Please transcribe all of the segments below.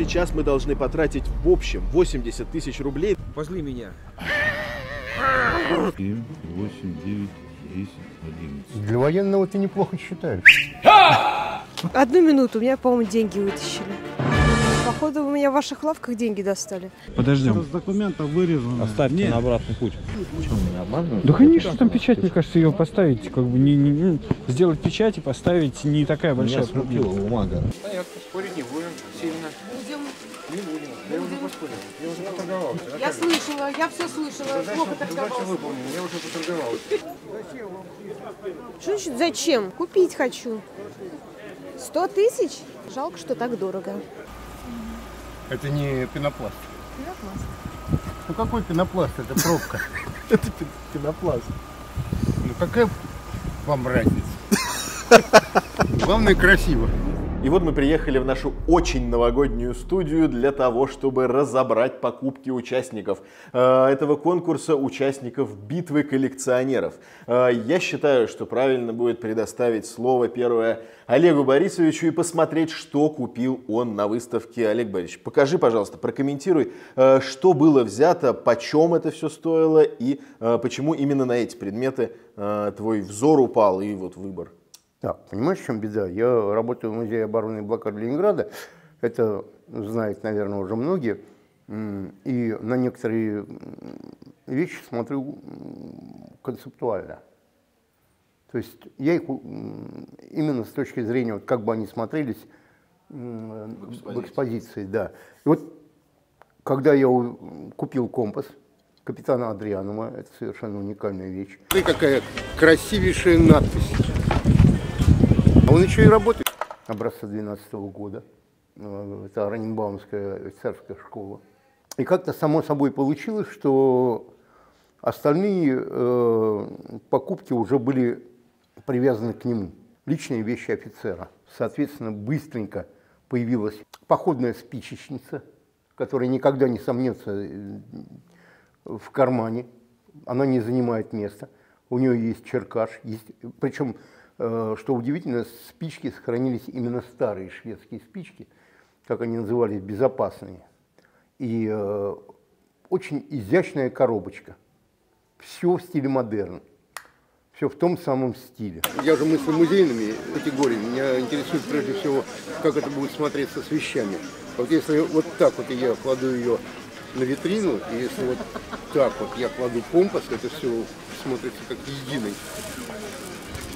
Сейчас мы должны потратить в общем 80 тысяч рублей. Возле меня. 7, 8, 9, 10, 11. Для военного ты неплохо считаешь. Одну минуту, у меня, по-моему, деньги вытащили. Походу, у меня в ваших лавках деньги достали. Подождем. С документа вырезано. Оставьте на обратный путь. Да, конечно, там печать, мне кажется, ее поставить, как бы не, не- не- сделать печать и поставить не такая большая проблема. бумага. Понятно, спорить не будем сильно. Я уже слышала, я все слышала. Плохо Задачу торговался. выполнил. Я уже поторговался. Что значит зачем? Купить хочу. Сто тысяч? Жалко, что так дорого. Это не пенопласт. Ну какой пенопласт? Это пробка. Это пенопласт. Ну какая вам разница? Главное красиво. И вот мы приехали в нашу очень новогоднюю студию для того, чтобы разобрать покупки участников э, этого конкурса, участников битвы коллекционеров. Э, я считаю, что правильно будет предоставить слово первое Олегу Борисовичу и посмотреть, что купил он на выставке. Олег Борисович, покажи, пожалуйста, прокомментируй, э, что было взято, почем это все стоило и э, почему именно на эти предметы э, твой взор упал и вот выбор. Так, понимаешь, в чем беда? Я работаю в Музее обороны и блокады Ленинграда. Это знают, наверное, уже многие. И на некоторые вещи смотрю концептуально. То есть я их именно с точки зрения, вот как бы они смотрелись м, в экспозиции, да. И вот когда я купил компас капитана Адрианова, это совершенно уникальная вещь. Смотри, какая красивейшая надпись. Он еще и работает. Образца 12 года. Э, Это Раненбаумская офицерская школа. И как-то само собой получилось, что остальные э, покупки уже были привязаны к нему. Личные вещи офицера. Соответственно, быстренько появилась походная спичечница, которая никогда не сомнется э, в кармане. Она не занимает места. У нее есть черкаш. Есть, причем, что удивительно, спички сохранились именно старые шведские спички, как они назывались, безопасные. И э, очень изящная коробочка. Все в стиле модерн. Все в том самом стиле. Я же мыслю музейными категориями. Меня интересует прежде всего, как это будет смотреться с вещами. Вот если вот так вот я кладу ее на витрину, и если вот так вот я кладу компас, это все смотрится как единый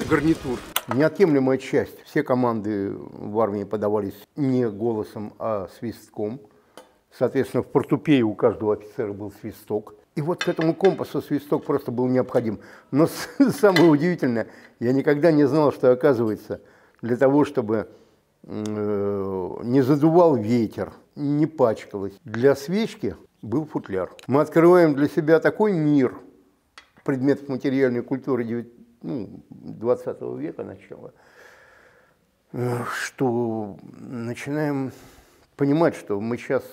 гарнитур. Неотъемлемая часть. Все команды в армии подавались не голосом, а свистком. Соответственно, в портупее у каждого офицера был свисток. И вот к этому компасу свисток просто был необходим. Но самое удивительное, я никогда не знал, что оказывается для того, чтобы э, не задувал ветер, не пачкалось. Для свечки был футляр. Мы открываем для себя такой мир предметов материальной культуры ну, 20 века начала, э, что начинаем понимать, что мы сейчас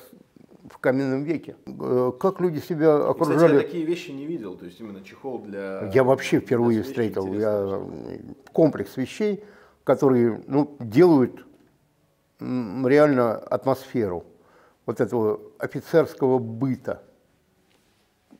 в каменном веке. Э, Как люди себя Кстати, окружали... я такие вещи не видел, то есть именно чехол для... Я вообще впервые встретил я, вообще. комплекс вещей, которые ну, делают реально атмосферу вот этого офицерского быта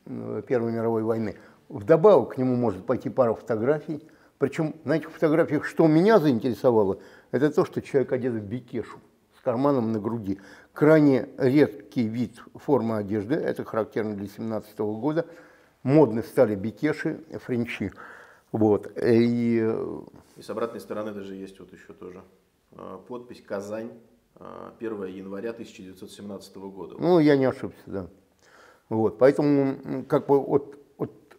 э, Первой мировой войны. Вдобавок к нему может пойти пара фотографий. Причем на этих фотографиях, что меня заинтересовало, это то, что человек одет в бикешу с карманом на груди. Крайне редкий вид формы одежды, это характерно для 17 года. Модны стали бикеши, френчи. Вот. И э, И с обратной стороны даже есть вот еще тоже э, подпись «Казань», э, 1 января 1917 года. Ну, я не ошибся, да. Вот, поэтому, как бы, от, от,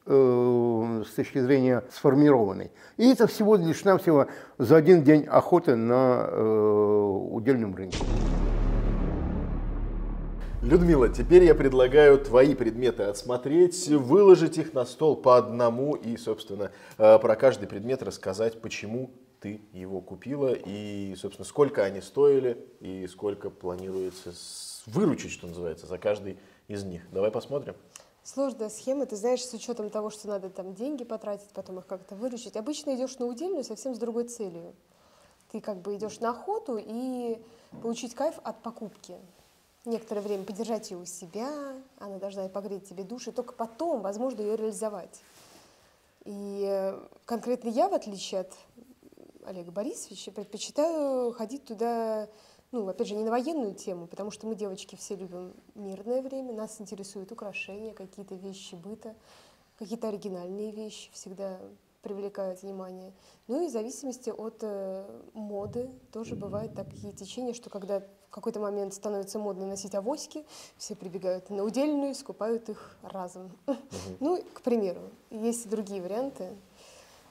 э, с точки зрения сформированной. И это всего лишь навсего за один день охоты на э, удельном рынке. Людмила, теперь я предлагаю твои предметы отсмотреть, выложить их на стол по одному и, собственно, э, про каждый предмет рассказать, почему ты его купила и, собственно, сколько они стоили и сколько планируется выручить, что называется, за каждый из них. Давай посмотрим. Сложная схема, ты знаешь, с учетом того, что надо там деньги потратить, потом их как-то выручить. Обычно идешь на удельную совсем с другой целью. Ты как бы идешь на охоту и получить кайф от покупки. некоторое время подержать ее у себя, она должна погреть тебе душу, и только потом, возможно, ее реализовать. И э, конкретно я, в отличие от Олега Борисовича, предпочитаю ходить туда, ну, опять же, не на военную тему, потому что мы, девочки, все любим мирное время, нас интересуют украшения, какие-то вещи быта, какие-то оригинальные вещи всегда привлекают внимание. Ну и в зависимости от э, моды тоже бывают такие течения, что когда в какой-то момент становится модно носить авоськи, все прибегают на удельную, скупают их разом. Ну, к примеру, есть и другие варианты.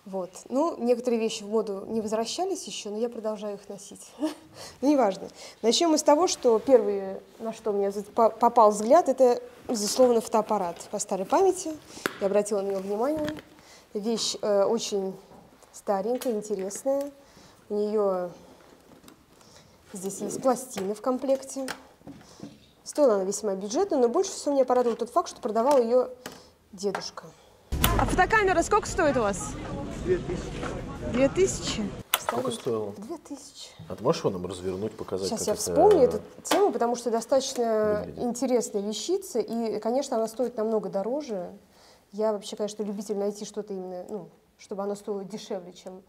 Вот. Ну, некоторые вещи в моду не возвращались еще, но я продолжаю их носить. ну, неважно. Начнем мы с того, что первое, на что за- по- попал взгляд, это, безусловно, фотоаппарат по старой памяти. Я обратила на него внимание. Вещь э, очень старенькая, интересная. У нее здесь есть пластины в комплекте. Стоила она весьма бюджетно, но больше всего меня порадовал тот факт, что продавал ее дедушка. А фотокамера сколько стоит у вас? Две тысячи. Сколько стоило? Две тысячи. А ты можешь его нам развернуть, показать, Сейчас я это- вспомню эту тему, потому что достаточно выглядит. интересная вещица, и, конечно, она стоит намного дороже. Я вообще, конечно, любитель найти что-то именно, ну, чтобы оно стоило дешевле, чем,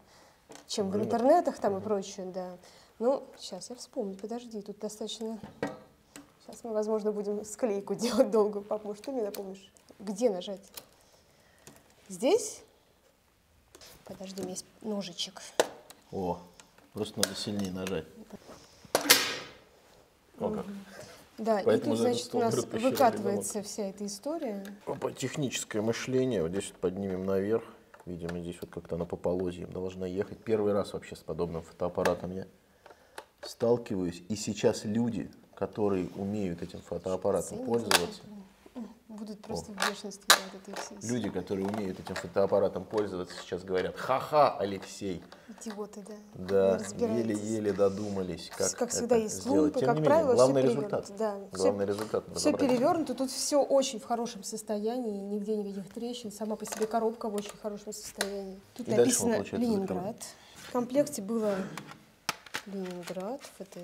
чем в интернетах там и прочее, да. Ну, сейчас я вспомню, подожди, тут достаточно... Сейчас мы, возможно, будем склейку делать долгую. Пап, может, ты мне напомнишь? Где нажать? Здесь? Подожди, у меня есть ножичек. О, просто надо сильнее нажать. О, как. Да, Поэтому и тут, значит, у нас выкатывается вся эта история. Опа, техническое мышление. Вот здесь вот поднимем наверх. Видимо, здесь вот как-то она по полозьям должна ехать. Первый раз вообще с подобным фотоаппаратом я сталкиваюсь. И сейчас люди, которые умеют этим фотоаппаратом пользоваться, Будут просто в бешенстве от этой всей люди, которые умеют этим фотоаппаратом пользоваться, сейчас говорят, ха-ха, Алексей, Идиоты, да. да, еле-еле додумались, как, Как всегда, это есть сделать. лупы, Тем как не менее, правило, главный все результат. Да, Главный результат. Все перевернуто, тут все очень в хорошем состоянии, нигде никаких трещин, сама по себе коробка в очень хорошем состоянии. Тут И написано Ленинград. В комплекте было Ленинград, ФТ,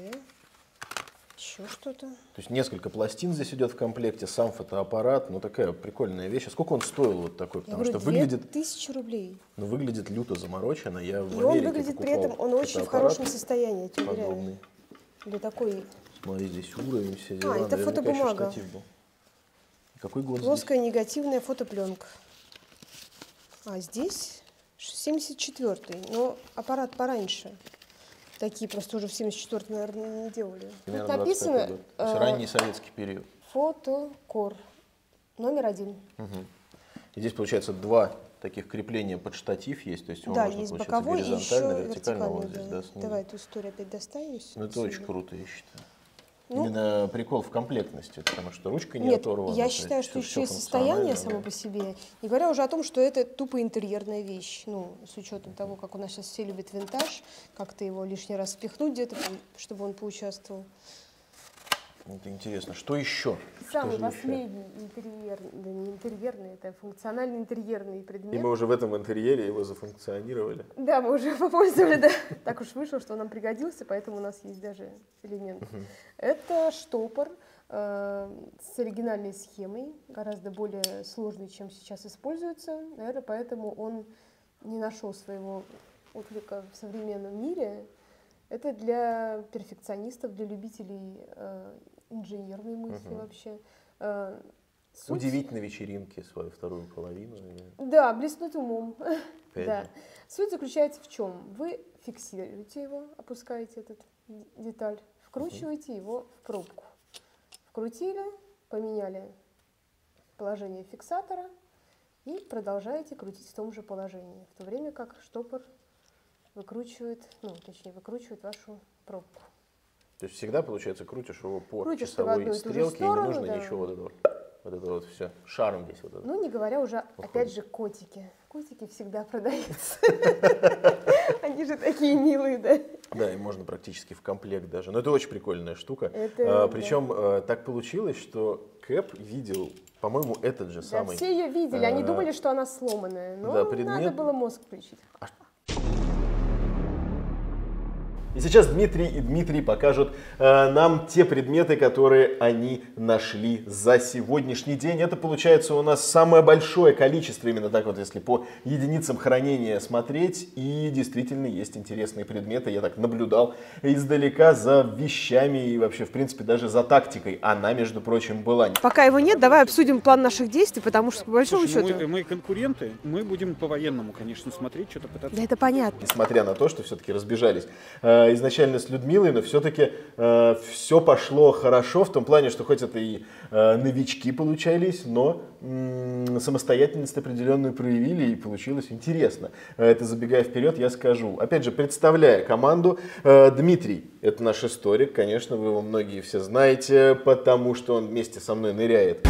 еще что-то. То есть несколько пластин здесь идет в комплекте, сам фотоаппарат, ну такая прикольная вещь. А сколько он стоил вот такой? Я Потому говорю, что выглядит, тысячи рублей. ну, выглядит люто замороченно. Я в И он Америке выглядит при этом, он очень в хорошем состоянии, я подобный. Для такой Смотри, здесь уровень, все дела. А, это Наверняка фотобумага. Какой год здесь? Плоская негативная фотопленка. А здесь 74-й, но аппарат пораньше. Такие просто уже в 74 наверное, не делали. Тут Примерно 25 написано год. Э, ранний советский период. фотокор номер один. И здесь, получается, два таких крепления под штатив есть. То есть его да, можно, есть боковой и еще горизонтально, вертикально. вертикальный. Вот здесь, да. да, снизу. Давай эту историю опять достанем. Ну, это очень круто, я считаю. Ну, Именно прикол в комплектности, потому что ручка не Нет, оторвана. то я считаю, что еще и состояние само по себе, не говоря уже о том, что это тупо интерьерная вещь, ну, с учетом того, как у нас сейчас все любят винтаж, как-то его лишний раз впихнуть где-то, чтобы он поучаствовал. Это интересно. Что еще? Самый Что же еще? последний интерьер, да не интерьерный, это функционально-интерьерный предмет. И мы уже в этом интерьере его зафункционировали. Да, мы уже попользовали, да. Так уж вышло, что он нам пригодился, поэтому у нас есть даже элемент. Это штопор э, с оригинальной схемой, гораздо более сложный, чем сейчас используется. Наверное, поэтому он не нашел своего отклика в современном мире. Это для перфекционистов, для любителей э, инженерной мысли вообще. Э, суть- Удивить на вечеринке свою вторую половину. или- Да, блеснуть умом. Да. Суть заключается в чем? Вы фиксируете его, опускаете этот деталь, вкручиваете его в пробку. Вкрутили, поменяли положение фиксатора и продолжаете крутить в том же положении, в то время как штопор выкручивает, ну, точнее, выкручивает вашу пробку. То есть всегда, получается, крутишь его по Крутишь часовой стрелке, и не сторону, нужно да. ничего вот этого, вот это вот все, шаром здесь вот это. Ну, не говоря уже, Походу. опять же, котики. Котики всегда продаются. Они же такие милые, да? Да, и можно практически в комплект даже. Но это очень прикольная штука. Это, А, да. причем а, так получилось, что Кэп видел, по-моему, этот же Да, самый. все ее видели, они э, думали, что она сломанная, но да, надо предмет. было мозг включить. И сейчас Дмитрий и Дмитрий покажут э, нам те предметы, которые они нашли за сегодняшний день. Это получается у нас самое большое количество, именно так вот, если по единицам хранения смотреть. И действительно есть интересные предметы. Я так наблюдал издалека за вещами и вообще, в принципе, даже за тактикой. Она, между прочим, была. Пока его нет, давай обсудим план наших действий, потому что, по большому Слушай, ну, счету... мы, мы конкуренты, мы будем по-военному, конечно, смотреть, что-то пытаться. Да это понятно. несмотря на то, что все-таки разбежались э, изначально с Людмилой, но все-таки все пошло хорошо в том плане, что хоть это и э, новички получались, но самостоятельность определенную проявили и получилось интересно. Э, Это забегая вперед, я скажу. Опять же, представляя команду, э, Дмитрий, это наш историк, конечно, вы его многие все знаете, потому что он вместе со мной ныряет.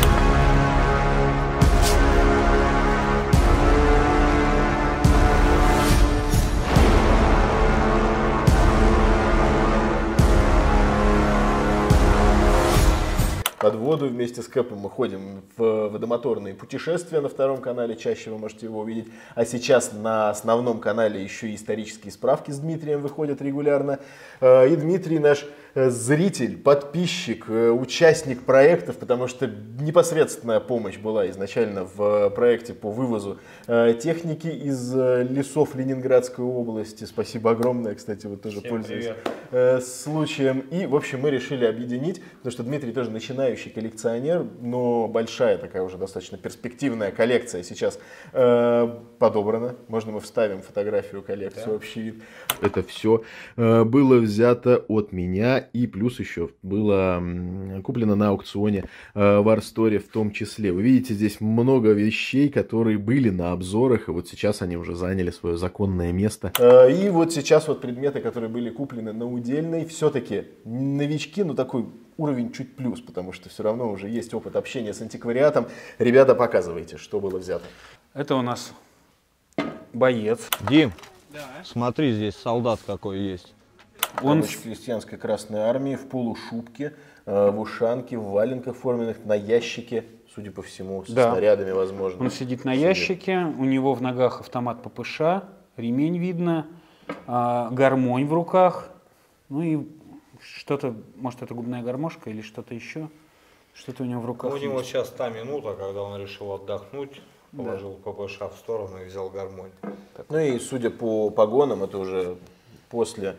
Под воду вместе с Кэпом мы ходим в водомоторные путешествия на втором канале, чаще вы можете его увидеть. А сейчас на основном канале еще и исторические справки с Дмитрием выходят регулярно. Э, И Дмитрий наш зритель, подписчик, э, участник проектов, потому что непосредственная помощь была изначально в проекте по вывозу э, техники из э, лесов Ленинградской области. Спасибо огромное, кстати, вот тоже пользуюсь э, случаем. И, в общем, мы решили объединить, потому что Дмитрий тоже начинающий коллекционер, но большая такая уже достаточно перспективная коллекция сейчас э, подобрана. Можно мы вставим фотографию коллекцию, общий вид. Это все было взято от меня и плюс еще было куплено на аукционе э, в Арсторе в том числе. Вы видите здесь много вещей, которые были на обзорах, и вот сейчас они уже заняли свое законное место. Э, И вот сейчас вот предметы, которые были куплены на удельной, все-таки новички, но такой уровень чуть плюс, потому что все равно уже есть опыт общения с антиквариатом. Ребята, показывайте, что было взято. Это у нас боец. Дим, смотри, здесь солдат какой есть. Он из крестьянской Красной Армии в полушубке, э, в ушанке, в валенках форменных, на ящике, судя по всему, с Да. снарядами, возможно. Он сидит на ящике, у него в ногах автомат ППШ, ремень видно, а, гармонь в руках, ну и что-то, может это губная гармошка или что-то еще, что-то у него в руках. У него есть. сейчас та минута, когда он решил отдохнуть, положил ППШ в сторону и взял гармонь. Ну и судя по погонам, это уже после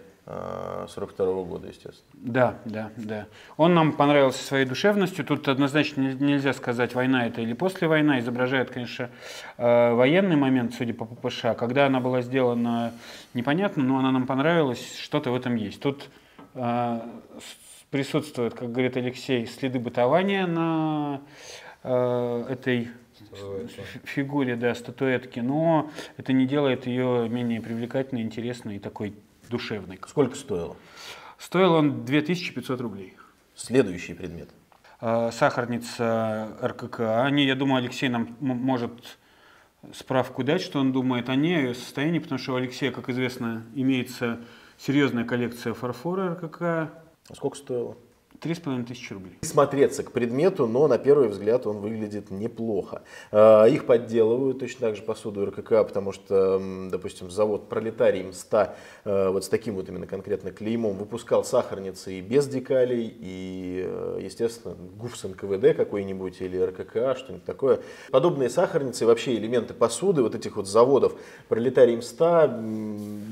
42 года, естественно. Да, да, да. Он нам понравился своей душевностью. Тут однозначно не- нельзя сказать, война это или после войны. Изображает, конечно, э, военный момент, судя по ППШ. Когда она была сделана, непонятно, но она нам понравилась. Что-то в этом есть. Тут э, присутствуют, как говорит Алексей, следы бытования на э, этой фи- фигуре, да, статуэтки, но это не делает ее менее привлекательной, интересной и такой душевной. Сколько стоило? Стоил он 2500 рублей. Следующий предмет. Э, Сахарница РКК. Они, я думаю, Алексей нам может справку дать, что он думает о ней, о ее состоянии, потому что у Алексея, как известно, имеется серьезная коллекция фарфора РКК. А сколько стоило? Три с половиной тысячи рублей. смотреться к предмету, но на первый взгляд он выглядит неплохо. Э, Их подделывают точно так же посуду РКК, потому что, допустим, завод Пролетарий МСТА э, вот с таким вот именно конкретно клеймом выпускал сахарницы и без декалей, и, э, естественно, ГУФС НКВД какой-нибудь или РКК, что-нибудь такое. Подобные сахарницы вообще элементы посуды вот этих вот заводов Пролетарий МСТА,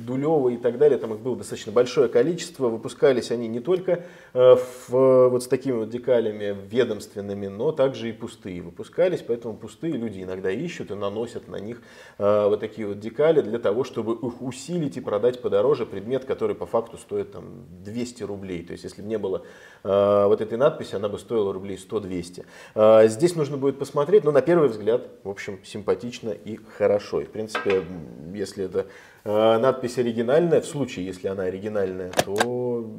Дулева и так далее, там их было достаточно большое количество. Выпускались они не только э, в, вот с такими вот декалями ведомственными, но также и пустые выпускались, поэтому пустые люди иногда ищут и наносят на них э, вот такие вот декали для того, чтобы их усилить и продать подороже предмет, который по факту стоит там 200 рублей. То есть если бы не было э, вот этой надписи, она бы стоила рублей 100-200. Э, здесь нужно будет посмотреть, но на первый взгляд, в общем, симпатично и хорошо. И в принципе, если это э, надпись оригинальная, в случае, если она оригинальная, то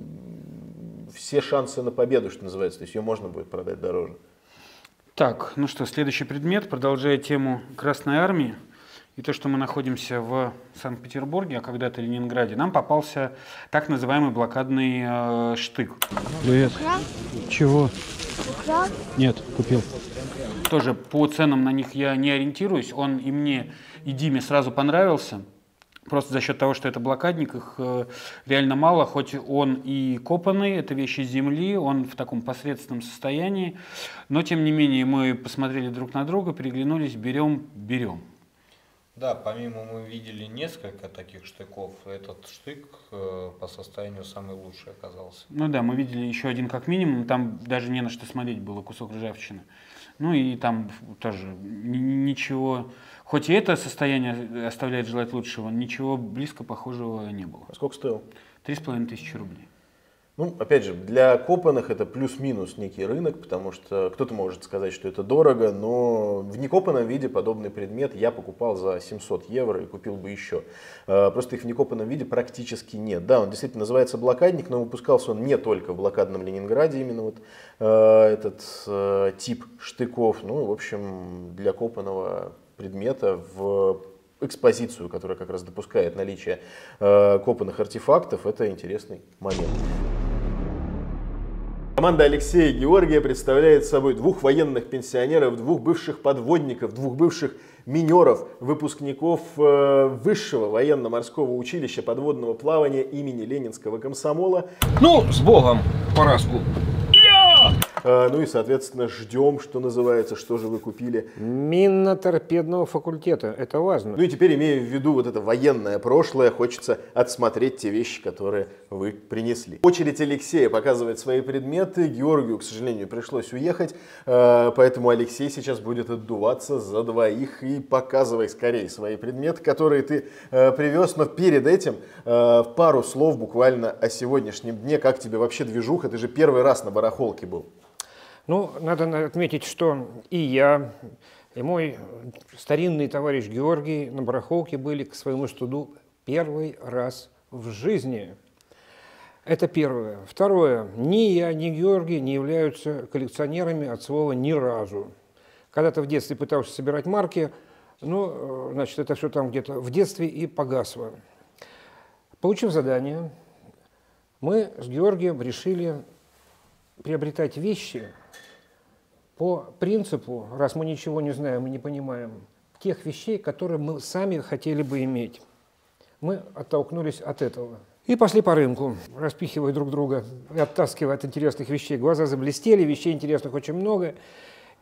все шансы на победу, что называется. То есть ее можно будет продать дороже. Так, ну что, следующий предмет, продолжая тему Красной Армии и то, что мы находимся в Санкт-Петербурге, а когда-то Ленинграде, нам попался так называемый блокадный э, штык. Привет. Чего? Нет, купил. Тоже по ценам на них я не ориентируюсь. Он и мне, и Диме сразу понравился. Просто за счет того, что это блокадник, их э, реально мало, хоть он и копанный, это вещи земли, он в таком посредственном состоянии, но тем не менее мы посмотрели друг на друга, переглянулись, берем, берем. Да, помимо мы видели несколько таких штыков, этот штык э, по состоянию самый лучший оказался. Ну да, мы видели еще один как минимум, там даже не на что смотреть было, кусок ржавчины. Ну и там тоже ни- ничего, хоть и это состояние оставляет желать лучшего, ничего близко похожего не было. А сколько стоил? Три с половиной тысячи рублей. Ну, опять же, для копанных это плюс-минус некий рынок, потому что кто-то может сказать, что это дорого, но в некопанном виде подобный предмет я покупал за 700 евро и купил бы еще. Э, Просто их в некопанном виде практически нет. Да, он действительно называется блокадник, но выпускался он не только в блокадном Ленинграде, именно вот э, этот э, тип штыков. Ну, в общем, для копанного предмета в экспозицию, которая как раз допускает наличие э, копанных артефактов, это интересный момент. Команда Алексея Георгия представляет собой двух военных пенсионеров, двух бывших подводников, двух бывших минеров, выпускников э, высшего военно-морского училища подводного плавания имени Ленинского комсомола. Ну, с Богом, Параску. Э, ну и, соответственно, ждем, что называется, что же вы купили. Минно-торпедного факультета. Это важно. Ну и теперь, имея в виду вот это военное прошлое, хочется отсмотреть те вещи, которые вы принесли. Очередь Алексея показывает свои предметы. Георгию, к сожалению, пришлось уехать, э, поэтому Алексей сейчас будет отдуваться за двоих. И показывай скорее свои предметы, которые ты э, привез. Но перед этим пару слов буквально о сегодняшнем дне. Как тебе вообще движуха? Ты же первый раз на барахолке был. Ну, надо на- отметить, что и я, и мой старинный товарищ Георгий на барахолке были к своему студу первый раз в жизни. Это первое. Второе. Ни я, ни Георгий не являются коллекционерами от слова «ни разу». Когда-то в детстве пытался собирать марки, ну, э, значит, это все там где-то в детстве и погасло. Получив задание, мы с Георгием решили приобретать вещи по принципу, раз мы ничего не знаем и не понимаем, тех вещей, которые мы сами хотели бы иметь. Мы оттолкнулись от этого. И пошли по рынку, распихивая друг друга, оттаскивая от интересных вещей. Глаза заблестели, вещей интересных очень много.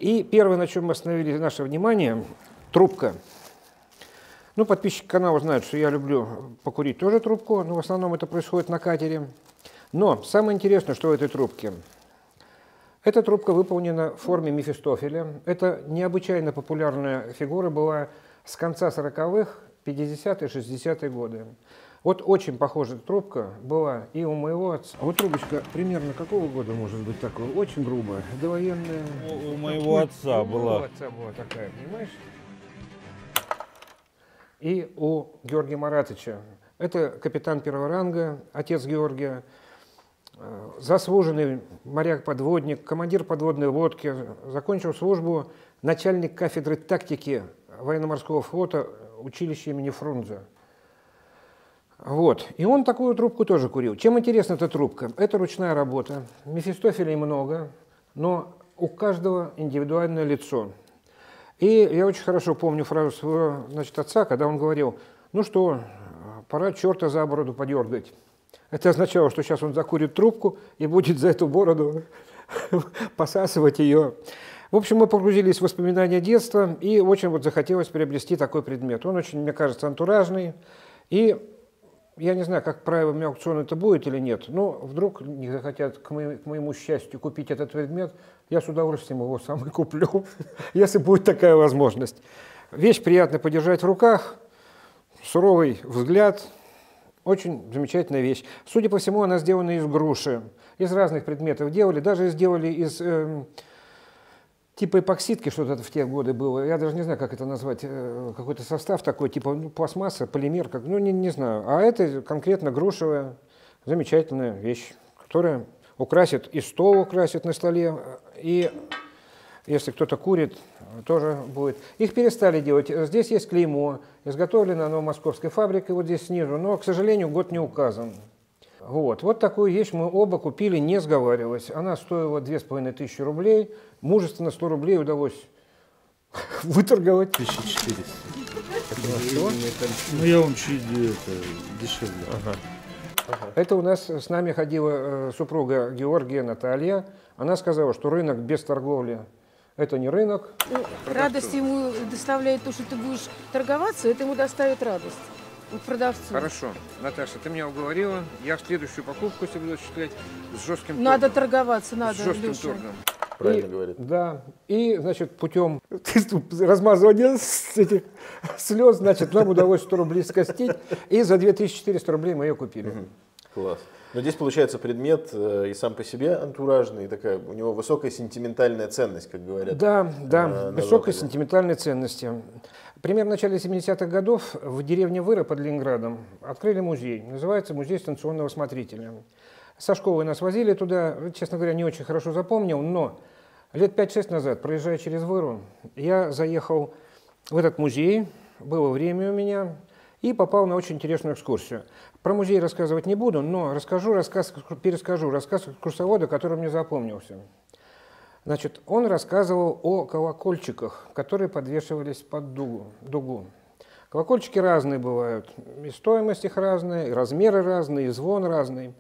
И первое, на чем мы остановили наше внимание, трубка. Ну, подписчики канала знают, что я люблю покурить тоже трубку, но в основном это происходит на катере. Но самое интересное, что в этой трубке. Эта трубка выполнена в форме Мефистофеля. Это необычайно популярная фигура была с конца 40-х, 50-е, 60-е годы. Вот очень похожая трубка была и у моего отца. А вот трубочка примерно какого года может быть такой? Очень грубая, довоенная. У, у моего отца У моего была. отца была такая, понимаешь? И у Георгия Маратовича. Это капитан первого ранга, отец Георгия, заслуженный моряк-подводник, командир подводной лодки, закончил службу начальник кафедры тактики военно-морского флота училища имени Фрунзе. Вот. И он такую трубку тоже курил. Чем интересна эта трубка? Это ручная работа. Мефистофелей много, но у каждого индивидуальное лицо. И я очень хорошо помню фразу своего значит, отца, когда он говорил, ну что, пора черта за бороду подергать. Это означало, что сейчас он закурит трубку и будет за эту бороду посасывать ее. В общем, мы погрузились в воспоминания детства, и очень вот захотелось приобрести такой предмет. Он очень, мне кажется, антуражный. И я не знаю, как правилами аукциона это будет или нет, но вдруг не захотят, к, моему- к моему счастью, купить этот предмет, я с удовольствием его сам и куплю, если будет такая возможность. Вещь приятно подержать в руках, суровый взгляд, очень замечательная вещь. Судя по всему, она сделана из груши. Из разных предметов делали, даже сделали из эм, типа эпоксидки, что-то в те годы было. Я даже не знаю, как это назвать. э, Какой-то состав такой, типа ну, пластмасса, полимер, как, ну не, не знаю. А это конкретно грушевая, замечательная вещь, которая украсит и стол украсит на столе, и если кто-то курит, тоже будет. Их перестали делать. Здесь есть клеймо, изготовлено оно московской фабрикой, вот здесь снизу, но, к сожалению, год не указан. Вот. вот такую вещь мы оба купили, не сговариваясь. Она стоила 2500 рублей. Мужественно 100 рублей удалось выторговать. 1400. Это у нас всего? Ну, я вам чуть это, дешевле. Это у нас с нами ходила э, супруга Георгия Наталья. Она сказала, что рынок без торговли – это не рынок. Ну, радость ему доставляет то, что ты будешь торговаться, это ему доставит радость. Вот продавцу. Хорошо. Наташа, ты меня уговорила. Я в следующую покупку себе буду осуществлять с жестким Надо торгом. торговаться, надо, с жестким Леша. торгом. Правильно И- говорит. Да. И, значит, путем размазывания этих слез, значит, нам удалось 100 рублей скостить. И за 2400 рублей мы ее купили. Класс. Но здесь получается предмет э, и сам по себе антуражный, и такая у него высокая сентиментальная ценность, как говорят. Да, да, на высокой Западе. сентиментальной ценности. Примерно в начале 70-х годов в деревне Выра под Ленинградом открыли музей. Называется «Музей станционного смотрителя». Со школы нас возили туда, честно говоря, не очень хорошо запомнил, но лет 5-6 назад, проезжая через Выру, я заехал в этот музей, было время у меня, и попал на очень интересную экскурсию. Про музей рассказывать не буду, но расскажу, рассказ, перескажу рассказ экскурсовода, который мне запомнился. Значит, он рассказывал о колокольчиках, которые подвешивались под дугу. дугу. Колокольчики разные бывают, и стоимость их разная, и размеры разные, и звон разный.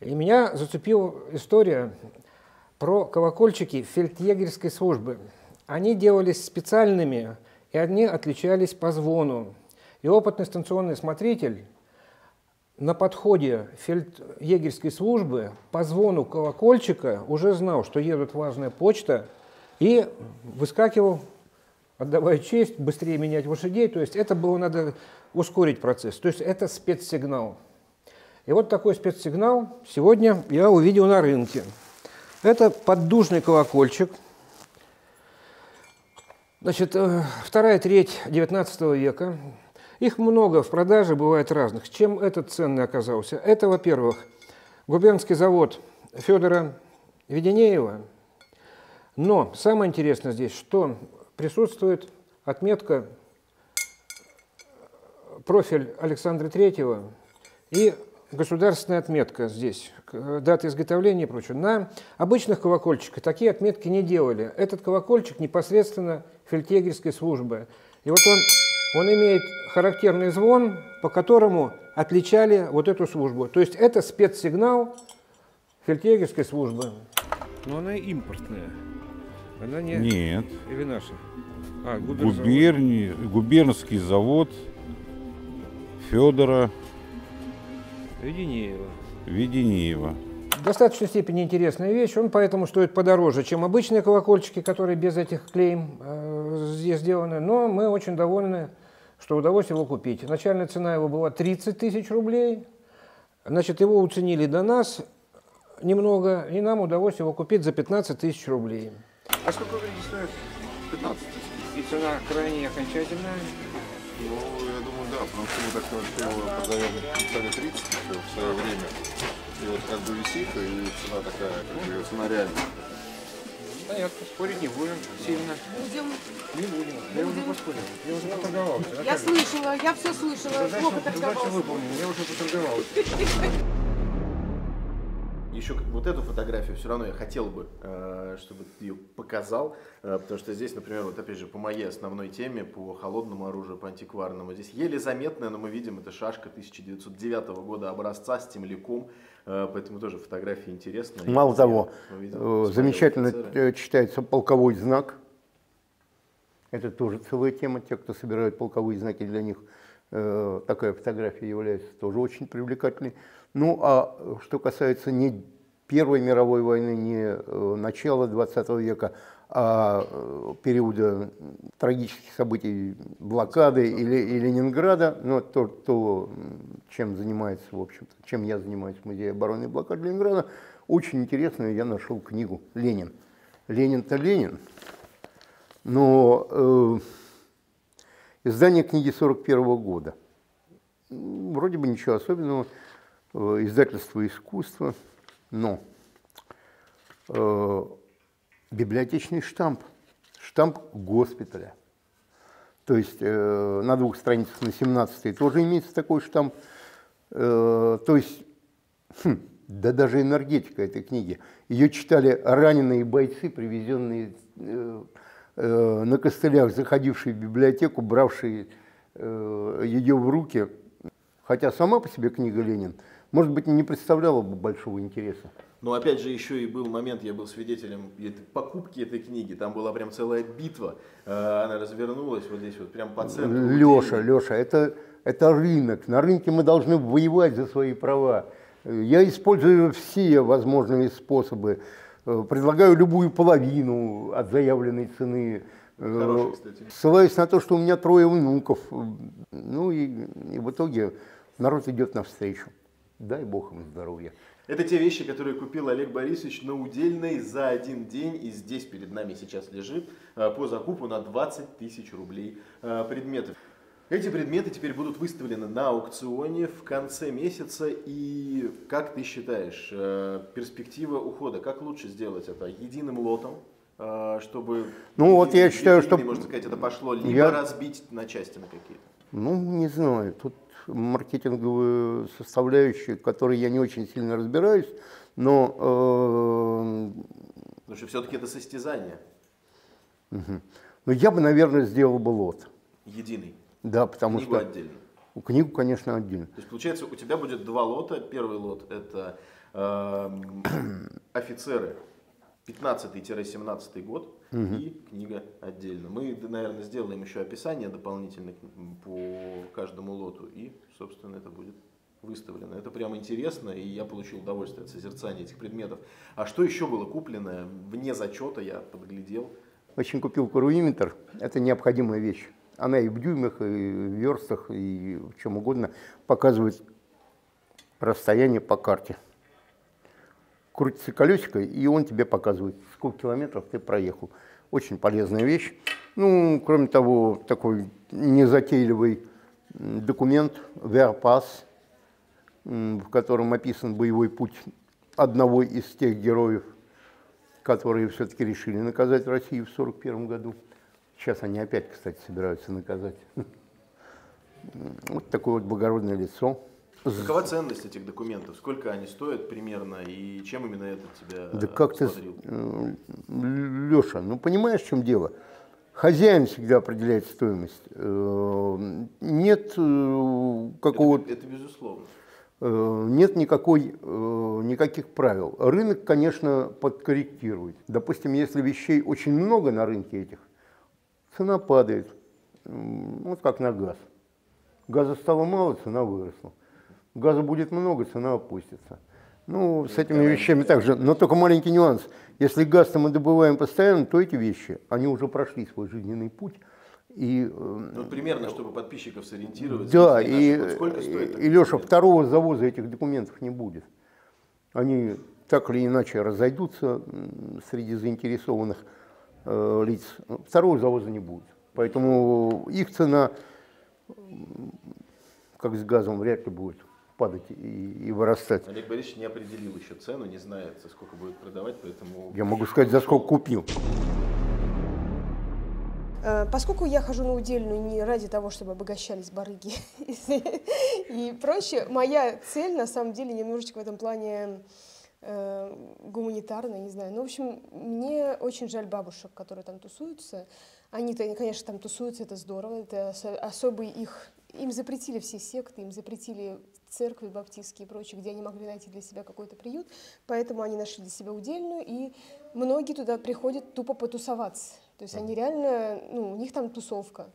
И меня зацепила история про колокольчики фельдъегерской службы. Они делались специальными, и они отличались по звону. И опытный станционный смотритель на подходе фельдъегерской службы по звону колокольчика уже знал, что едет важная почта, и выскакивал, отдавая честь, быстрее менять лошадей. То есть это было надо ускорить процесс. То есть это спецсигнал. И вот такой спецсигнал сегодня я увидел на рынке. Это поддужный колокольчик. Значит, э, вторая треть XIX века. Их много в продаже, бывает разных. Чем этот ценный оказался? Это, во-первых, губернский завод Федора Веденеева. Но самое интересное здесь, что присутствует отметка профиль Александра Третьего и государственная отметка здесь, дата изготовления и прочее. На обычных колокольчиках такие отметки не делали. Этот колокольчик непосредственно фельдъегерской службы. И вот он, он имеет характерный звон, по которому отличали вот эту службу. То есть это спецсигнал фельдъегерской службы. Но она импортная. Она не... Нет. Или наша? А. Губерни, губернский завод Федора Веденеева. Веденеева. В достаточной степени интересная вещь, он поэтому стоит подороже, чем обычные колокольчики, которые без этих клейм э, здесь сделаны, но мы очень довольны, что удалось его купить. Начальная цена его была 30 тысяч рублей, значит, его уценили до нас немного, и нам удалось его купить за 15 тысяч рублей. А сколько времени стоит? 15 тысяч. И цена крайне окончательная. Ну, я думаю, да, потому что мы так его продаем писали 30 еще в свое время. И вот как бы висит, и цена такая, как бы цена реальная. Понятно, спорить не будем сильно. Будем. Не будем. Я уже поспорил. Я уже поторговался. Я слышала, я все слышала. Плохо торговался. выполнил, я уже поторговался. Еще вот эту фотографию все равно я хотел бы, э, чтобы ты ее показал, э, потому что здесь, например, вот опять же по моей основной теме, по холодному оружию, по антикварному, здесь еле заметная, но мы видим, это шашка 1909 года образца с темляком, э, поэтому тоже фотография интересная. Мало того, видим, замечательно офицера. читается полковой знак. Это тоже целая тема. Те, кто собирают полковые знаки, для них э, такая фотография является тоже очень привлекательной. Ну, а что касается не Первой мировой войны, не э, начала 20 века, а э, периода трагических событий блокады или, и Ленинграда, ну, то, то, чем занимается, в общем-то, чем я занимаюсь в Музее обороны и блокады Ленинграда, очень интересную я нашел книгу «Ленин». Ленин-то Ленин, но э, издание книги 41 года. М, Вроде бы ничего особенного, э, издательство искусства, но э, библиотечный штамп, штамп госпиталя. То есть э, на двух страницах на 17 тоже имеется такой штамп. Э, то есть, хм, да даже энергетика этой книги. Ее читали раненые бойцы, привезенные э, на костылях, заходившие в библиотеку, бравшие э, ее в руки, хотя сама по себе книга «Ленин», может быть, не представляла бы большого интереса. Но опять же еще и был момент, я был свидетелем этой покупки этой книги, там была прям целая битва, Э, она развернулась вот здесь вот прям по центру. Леша, Леша, это, это рынок. На рынке мы должны воевать за свои права. Я использую все возможные способы. Э, Предлагаю любую половину от заявленной цены. Э, Хороший, кстати. Ссылаюсь на то, что у меня трое внуков. Ну и, и в итоге народ идет навстречу. Дай бог им здоровья. Это те вещи, которые купил Олег Борисович на удельной за один день. И здесь перед нами сейчас лежит э, по закупу на 20 тысяч рублей предметов. Эти предметы теперь будут выставлены на аукционе в конце месяца. И как ты считаешь, э, перспектива ухода, как лучше сделать это? Единым лотом, э, чтобы... Ну, вот я считаю, что- можно сказать, это пошло, либо Я- разбить на части на какие-то. Ну, не знаю. Тут маркетинговые составляющие, в которые я не очень сильно разбираюсь, но э, Потому что все-таки это состязание мгм. ну, я бы, наверное, сделал бы лот. единый. Да, потому Книгу что отдельно. Книгу, конечно, отдельно. То есть получается, у тебя будет два лота. Первый лот это эм, офицеры 15-17 год Мгм. и книга отдельно. Мы, наверное, сделаем еще описание дополнительное по каждому лоту и, собственно, это будет выставлено. Это прям интересно, и я получил удовольствие от созерцания этих предметов. А что еще было куплено вне зачета, я подглядел. Очень купил куруиметр. Это необходимая вещь. Она и в дюймах, и в верстах, и в чем угодно показывает расстояние по карте. Крутится колесико, и он тебе показывает, сколько километров ты проехал. Очень полезная вещь. Ну, кроме того, такой незатейливый документ, Верпас, в котором описан боевой путь одного из тех героев, которые все-таки решили наказать Россию в 1941 году. Сейчас они опять, кстати, собираются наказать. Вот такое вот благородное лицо. Какова ценность этих документов? Сколько они стоят примерно и чем именно это тебя Да как ты? Леша, ну понимаешь, в чем дело? Хозяин всегда определяет стоимость. Э, Нет э, какого-то... Это, это безусловно. Э, нет никакой, э, никаких правил. Рынок, конечно, подкорректирует. Допустим, если вещей очень много на рынке этих, цена падает. Вот как на газ. Газа стало мало, цена выросла. Газа будет много, цена опустится. Ну, с этими вещами также. Но только маленький нюанс. Если газ мы добываем постоянно, то эти вещи, они уже прошли свой жизненный путь. И, э, Ну, примерно, чтобы подписчиков сориентировать. да, и, наших. Вот сколько стоит и, такой Леша, второго завоза этих документов не будет. Они так или иначе разойдутся среди заинтересованных э, лиц. Второго завоза не будет. Поэтому их цена, как с газом, вряд ли будет падать и, и вырастать. Олег Борисович не определил еще цену, не знает, за сколько будет продавать, поэтому... Я могу сказать, за сколько купил. Э, Поскольку я хожу на удельную не ради того, чтобы обогащались барыги и прочее, моя цель на самом деле немножечко в этом плане э, гуманитарная, не знаю. Ну, в общем, мне очень жаль бабушек, которые там тусуются. Они-то, конечно, там тусуются, это здорово, это осо- особый их... Им запретили все секты, им запретили церкви баптистские и прочее, где они могли найти для себя какой-то приют, поэтому они нашли для себя удельную, и многие туда приходят тупо потусоваться. То есть они реально, ну, у них там тусовка.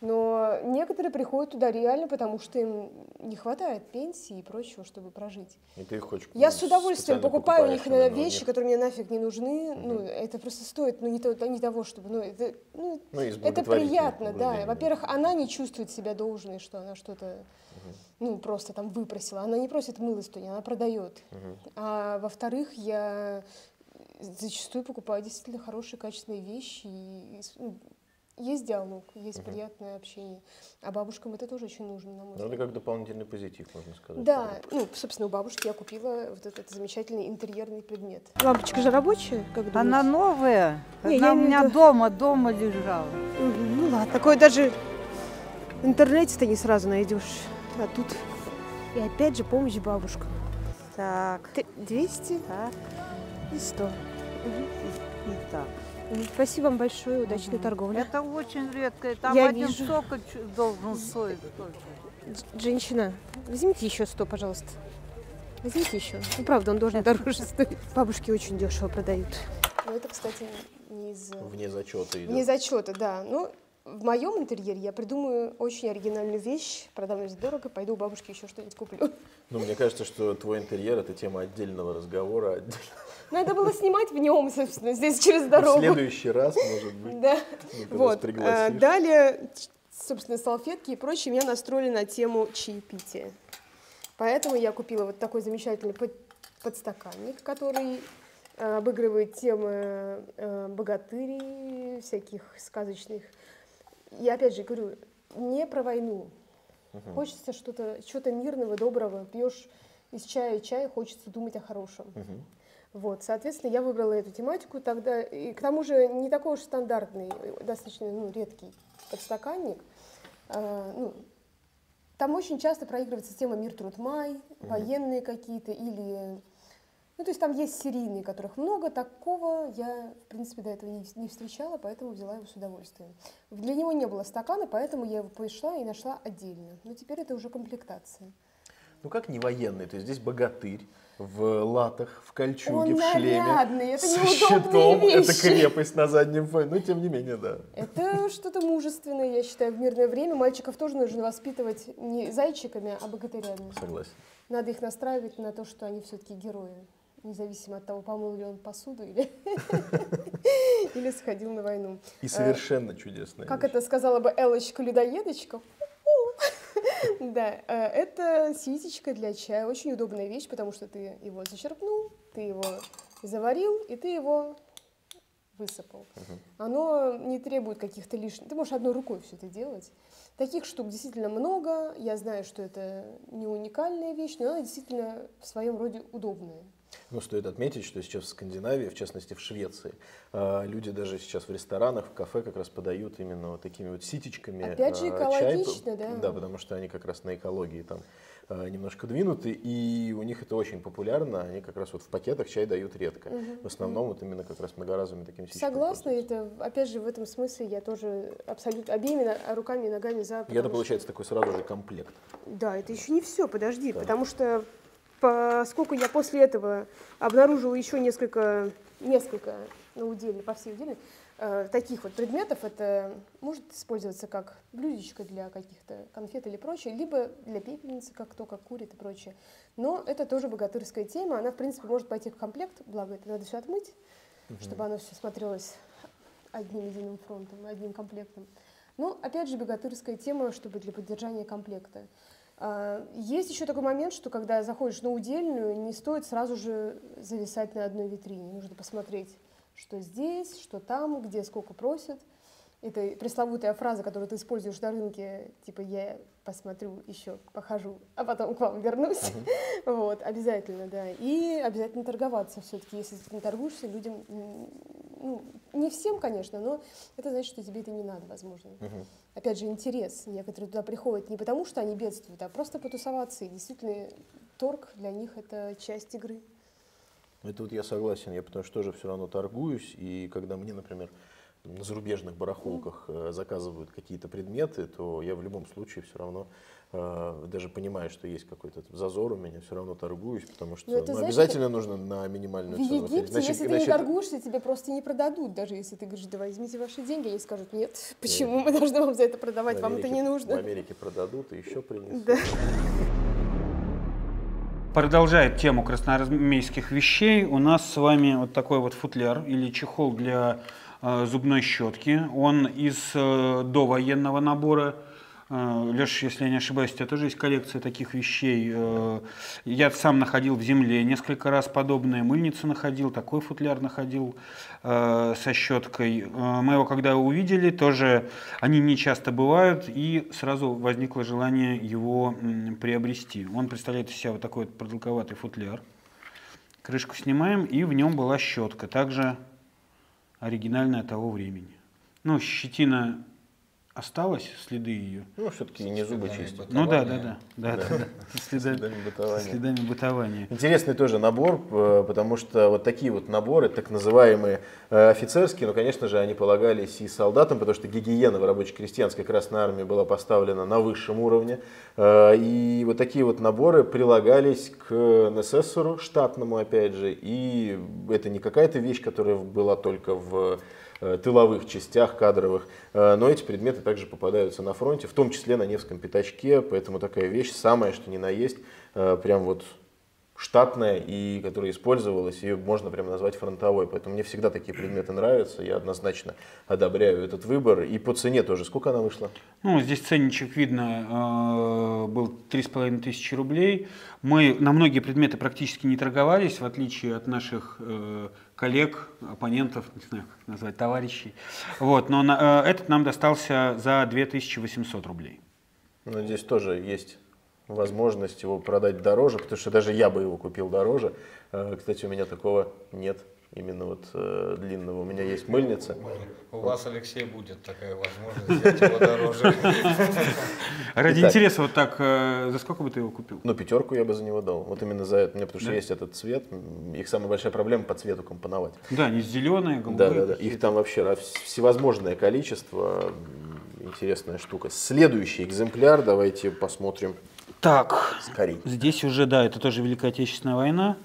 Но некоторые приходят туда реально, потому что им не хватает пенсии и прочего, чтобы прожить. И ты их хочешь Я с удовольствием покупаю у них иногда вещи, них. которые мне нафиг не нужны. Ну, это просто стоит, ну, не, то, не того, чтобы, ну, это, ну, Ну, это приятно, да. Во-первых, она не чувствует себя должной, что она что-то, ну, просто там выпросила. Она не просит милостыню, она продает. А во-вторых, я зачастую покупаю действительно хорошие, качественные вещи. И, ну, есть диалог, есть приятное общение. А бабушкам это тоже очень нужно, на мой Ну, взгляд. это как дополнительный позитив, можно сказать. Да, ну, собственно, у бабушки я купила вот этот, замечательный интерьерный предмет. Лампочка же рабочая, как Она новая. Не, Она я у меня виду- дома, дома лежала. Мгм, Ну ладно, такое даже в интернете ты не сразу найдешь. А тут и опять же помощь бабушкам. Так, Ты 200 так и 100. и так. Спасибо вам большое, удачной торговли. Это очень редко. Там Я один вижу. сок должен стоить столько. Дж- Женщина, возьмите еще 100, пожалуйста. Возьмите еще. Ну, правда, он должен дороже стоить. Бабушки очень дешево продают. Ну, это, кстати, не из... Вне зачета идет. Вне зачета, да. Ну, в моем интерьере я придумаю очень оригинальную вещь, продам ее дорого, пойду у бабушки еще что-нибудь куплю. Ну, мне кажется, что твой интерьер это тема отдельного разговора. отдель- Надо было снимать в нем, собственно, здесь через В дорогу. следующий раз, может быть. Да. Вот. э, Далее, собственно, салфетки и прочее меня настроили на тему чаепития. Поэтому я купила вот такой замечательный под- подстаканник, который э, обыгрывает темы э, богатырей, всяких сказочных. Я опять же говорю, не про войну. Мгм. Хочется что-то что мирного, доброго. Пьешь из чая чай, хочется думать о хорошем. Мгм. Вот, соответственно, я выбрала эту тематику тогда. И к тому же не такой уж стандартный, э, достаточно ну, редкий подстаканник. А, ну, там очень часто проигрывается тема «Мир, труд, май», военные какие-то или... Ну, то есть там есть серийные, которых много. Такого я, в принципе, до этого не, не встречала, поэтому взяла его с удовольствием. Для него не было стакана, поэтому я его пришла и нашла отдельно. Но теперь это уже комплектация. Ну как не военный? То есть здесь богатырь в латах, в кольчуге, Он в шлеме. нарядный, это с неудобные щитом. Это вещи. крепость на заднем фоне. Но тем не менее, да. Это что-то мужественное, я считаю, в мирное время. Мальчиков тоже нужно воспитывать не зайчиками, а богатырями. Согласен. Надо их настраивать на то, что они все-таки герои. Независимо от того, помыл ли он посуду или, или сходил на войну. И Э, совершенно чудесная Как это сказала бы Элочка-людоедочка? Да, э, это ситечка для чая. Очень удобная вещь, потому что ты его зачерпнул, ты его заварил, и ты его высыпал. Оно не требует каких-то лишних... Ты можешь одной рукой все это делать. Таких штук действительно много. Я знаю, что это не уникальная вещь, но она действительно в своем роде удобная. Ну, стоит отметить, что сейчас в Скандинавии, в частности в Швеции, э, люди даже сейчас в ресторанах, в кафе как раз подают именно вот такими вот ситечками. Опять же, э, чай, экологично, да. Да, потому что они как раз на экологии там э, немножко двинуты, и у них это очень популярно, они как раз вот в пакетах чай дают редко. Мгм, В основном вот именно как раз многоразовыми такими ситечками. Согласна, это, опять же, в этом смысле я тоже абсолютно обеими руками и ногами за. И это что- получается такой сразу же комплект. Да, это еще не все, подожди, потому что поскольку я после этого обнаружила еще несколько, несколько, ну, удельно, по всей удельной, э, таких вот предметов, это может использоваться как блюдечко для каких-то конфет или прочее, либо для пепельницы, как кто как курит и прочее. Но это тоже богатырская тема, она, в принципе, может пойти в комплект, благо это надо все отмыть, чтобы оно все смотрелось одним единым фронтом, одним комплектом. Но, опять же, богатырская тема, чтобы для поддержания комплекта. А, Есть еще такой момент, что когда заходишь на удельную, не стоит сразу же зависать на одной витрине. Нужно посмотреть, что здесь, что там, где сколько просят. Это пресловутая фраза, которую ты используешь на рынке, типа «я посмотрю еще, похожу, а потом к вам вернусь». Вот, обязательно, да. И обязательно торговаться все-таки. Если ты не торгуешься, людям, ну, не всем, конечно, но это значит, что тебе это не надо, возможно. Мгм. Опять же, интерес. Некоторые туда приходят не потому, что они бедствуют, а просто потусоваться. И действительно, торг для них это часть игры. Это вот я согласен, я потому что тоже все равно торгуюсь, и когда мне, например, на зарубежных барахолках э, заказывают какие-то предметы, то я в любом случае все равно, э, даже понимая, что есть какой-то зазор у меня, все равно торгуюсь, потому что Ну, это, ну, знаешь, обязательно нужно на минимальную В цену. Египте, Иначе- если ты иначе не это- торгуешься, тебе просто не продадут. Даже если ты говоришь, да возьмите ваши деньги, они скажут, нет, почему мы должны вам за это продавать, в вам это Америке- не В нужно. Америке продадут и еще принесут. Да. Продолжает тему красноармейских вещей. У нас с вами вот такой вот футляр или чехол для зубной щетки. Он из э, довоенного набора. Э, Леш, если я не ошибаюсь, у тебя тоже есть коллекция таких вещей. Э, я сам находил в земле несколько раз подобные. Мыльницу находил, такой футляр находил э, со щеткой. Э, мы его когда увидели, тоже они не часто бывают, и сразу возникло желание его приобрести. Он представляет из себя вот такой вот продолговатый футляр. Крышку снимаем, и в нем была щетка, также оригинальная того времени. Ну, щетина осталось, следы ее. Ну, все-таки не зубы чистить. Ну да, да, да. да, да, да. Со следами, бытования. следами бытования. Интересный тоже набор, э, потому что вот такие вот наборы, так называемые э, офицерские, ну, конечно же, они полагались и солдатам, потому что гигиена в рабоче-крестьянской Красной Армии была поставлена на высшем уровне. Э, И вот такие вот наборы прилагались к НССРу, штатному, опять же, и это не какая-то вещь, которая была только в тыловых частях кадровых, Э, но эти предметы также попадаются на фронте, в том числе на Невском пятачке, поэтому такая вещь самая, что ни на есть, э, прям вот штатная и которая использовалась, ее можно прям назвать фронтовой. Поэтому мне всегда такие предметы нравятся, я однозначно одобряю этот выбор. И по цене тоже. Сколько она вышла? Ну, здесь ценничек видно, э, был 3,5 тысячи рублей. Мы на многие предметы практически не торговались, в отличие от наших э, коллег, оппонентов, не знаю, как назвать, товарищей. Вот, но на- э, этот нам достался за 2800 рублей. Но здесь тоже есть возможность его продать дороже, потому что даже я бы его купил дороже. Э, Кстати, у меня такого нет, именно вот э, длинного. У меня есть мыльница. У вас, Алексей, будет такая возможность взять его дороже. Ради Итак. интереса, вот так, э, за сколько бы ты его купил? Ну, пятерку я бы за него дал. Вот именно за это. Мне потому что Да? есть этот цвет. Их самая большая проблема по цвету компоновать. Да, они зеленые, Да, голубые. да, да. Их там вообще всевозможное количество. Интересная штука. Следующий экземпляр. Давайте посмотрим Так, скорее. здесь уже, да, это тоже Великая Отечественная война.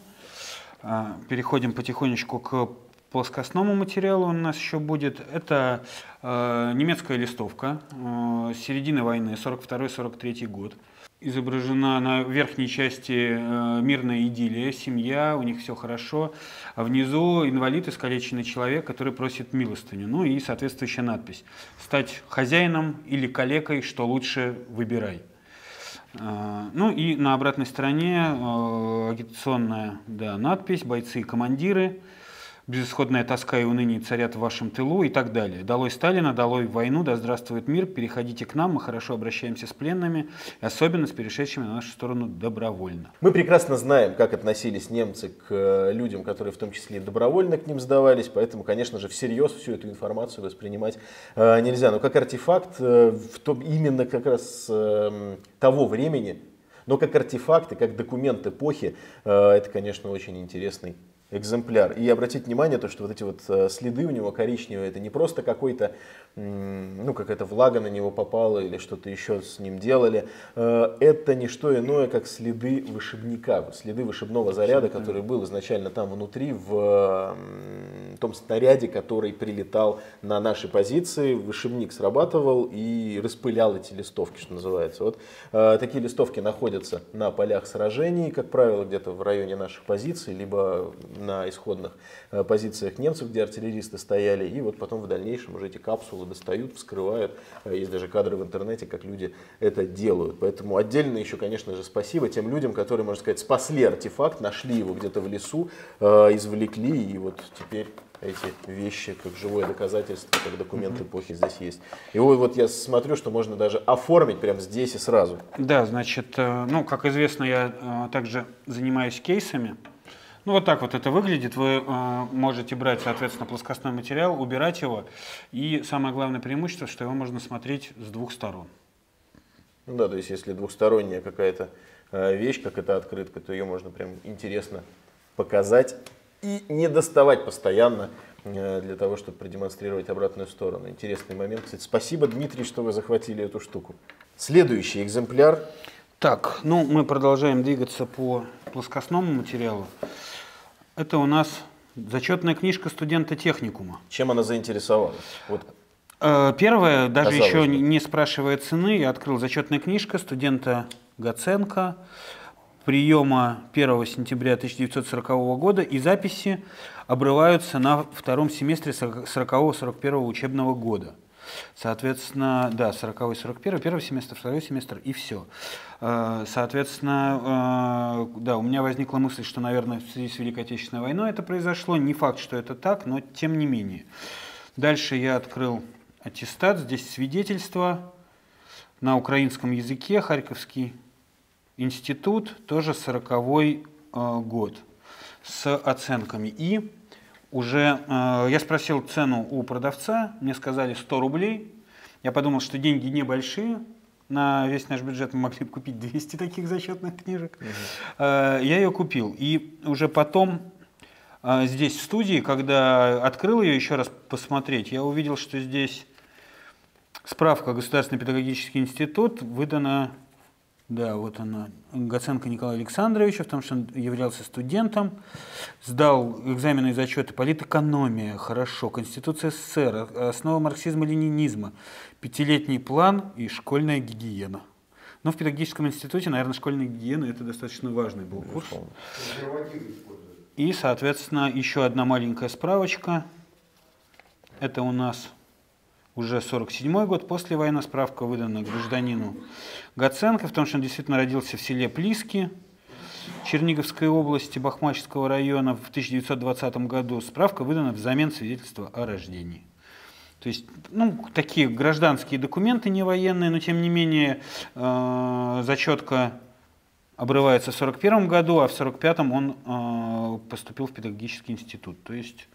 А, Переходим потихонечку к плоскостному материалу у нас еще будет. Это э, немецкая листовка э, середины войны, 42-43 год. Изображена на верхней части э, мирная идиллия, семья, у них все хорошо. А внизу инвалид, искалеченный человек, который просит милостыню. Ну и соответствующая надпись. «Стать хозяином или калекой, что лучше, выбирай». А, Ну и на обратной стороне э, агитационная да, надпись «Бойцы и командиры», «Безысходная тоска и уныние царят в вашем тылу» и так далее. «Долой Сталина, долой войну, да здравствует мир, переходите к нам, мы хорошо обращаемся с пленными, особенно с перешедшими на нашу сторону добровольно». Мы прекрасно знаем, как относились немцы к э, людям, которые в том числе и добровольно к ним сдавались, поэтому, конечно же, всерьез всю эту информацию воспринимать э, нельзя. Но как артефакт, э, в том, именно как раз э, того времени, но как артефакт и как документ эпохи, э, это, конечно, очень интересный экземпляр. И обратить внимание, то, что вот эти вот э, следы у него коричневые, это не просто какой-то, ну, какая-то влага на него попала или что-то еще с ним делали. Э, Это не что иное, как следы вышибника, следы вышибного заряда, который был изначально там внутри, в том снаряде, который прилетал на наши позиции. Вышибник срабатывал и распылял эти листовки, что называется. Вот э, такие листовки находятся на полях сражений, как правило, где-то в районе наших позиций, либо на исходных э, позициях немцев, где артиллеристы стояли, и вот потом в дальнейшем уже эти капсулы достают, вскрывают. Э, Есть даже кадры в интернете, как люди это делают. Поэтому отдельно еще, конечно же, спасибо тем людям, которые, можно сказать, спасли артефакт, нашли его где-то в лесу, э, извлекли, и вот теперь эти вещи как живое доказательство, как документ эпохи здесь есть. И вот, я смотрю, что можно даже оформить прямо здесь и сразу. Да, значит, ну, как известно, я также занимаюсь кейсами. Ну, вот так вот это выглядит. Вы э, можете брать, соответственно, плоскостной материал, убирать его. И самое главное преимущество, что его можно смотреть с двух сторон. Ну да, то есть если двухсторонняя какая-то э, вещь, как эта открытка, то ее можно прям интересно показать и не доставать постоянно э, для того, чтобы продемонстрировать обратную сторону. Интересный момент. Кстати, спасибо, Дмитрий, что вы захватили эту штуку. Следующий экземпляр. Так, ну, мы продолжаем двигаться по плоскостному материалу. Это у нас зачетная книжка студента техникума. Чем она заинтересовала? Вот Э, Первое, даже Казалось еще бы. не не спрашивая цены, я открыл зачетная книжка студента Гаценко приема 1 сентября 1940 года, и записи обрываются на втором семестре 40-41 учебного года. Соответственно, да, 40-41, первый семестр, второй семестр и все. Соответственно, э, да, у меня возникла мысль, что, наверное, в связи с Великой Отечественной войной это произошло. Не факт, что это так, но тем не менее. Дальше я открыл аттестат, здесь свидетельство на украинском языке, Харьковский институт, тоже 40 год, с оценками. И уже э, я спросил цену у продавца, мне сказали 100 рублей. Я подумал, что деньги небольшие, на весь наш бюджет мы могли бы купить 200 таких зачетных книжек. Э, Я ее купил. И уже потом э, здесь в студии, когда открыл ее еще раз посмотреть, я увидел, что здесь справка Государственный педагогический институт выдана, да, вот она, Гаценко Николаю Александровичу, потому что он являлся студентом, сдал экзамены и зачеты. Политэкономия, хорошо, Конституция СССР, основа марксизма-ленинизма, пятилетний план и школьная гигиена. Но в педагогическом институте, наверное, школьная гигиена это достаточно важный был курс. И, соответственно, еще одна маленькая справочка. Это у нас уже 47 год, после войны справка выдана гражданину Гаценко, в том, что он действительно родился в селе Плиски Черниговской области Бахмачского района в 1920 году. Справка выдана взамен свидетельства о рождении. То есть, ну, такие гражданские документы, не военные, но тем не менее э, зачетка обрывается в 1941 году, а в 1945 он э, поступил в педагогический институт. То есть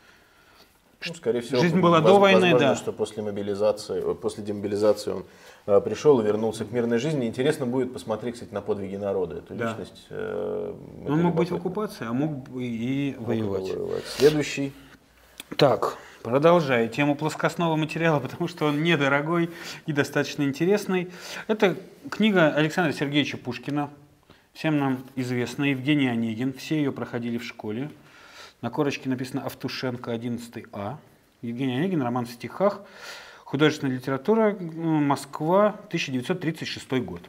Ну, скорее всего, жизнь была до войны, возможно, да. что после мобилизации, э, после демобилизации он э, пришел и вернулся к мирной жизни. Интересно будет посмотреть, кстати, на подвиги народа. Эту Да. личность. э, он мог быть в оккупации, а мог бы и Мог воевать. воевать. Следующий. Так, продолжая тему плоскостного материала, потому что он недорогой и достаточно интересный. Это книга Александра Сергеевича Пушкина, всем нам известна, Евгений Онегин. Все ее проходили в школе. На корочке написано «Автушенко 11А». Евгений Онегин, роман в стихах, художественная литература, м, Москва, 1936 год.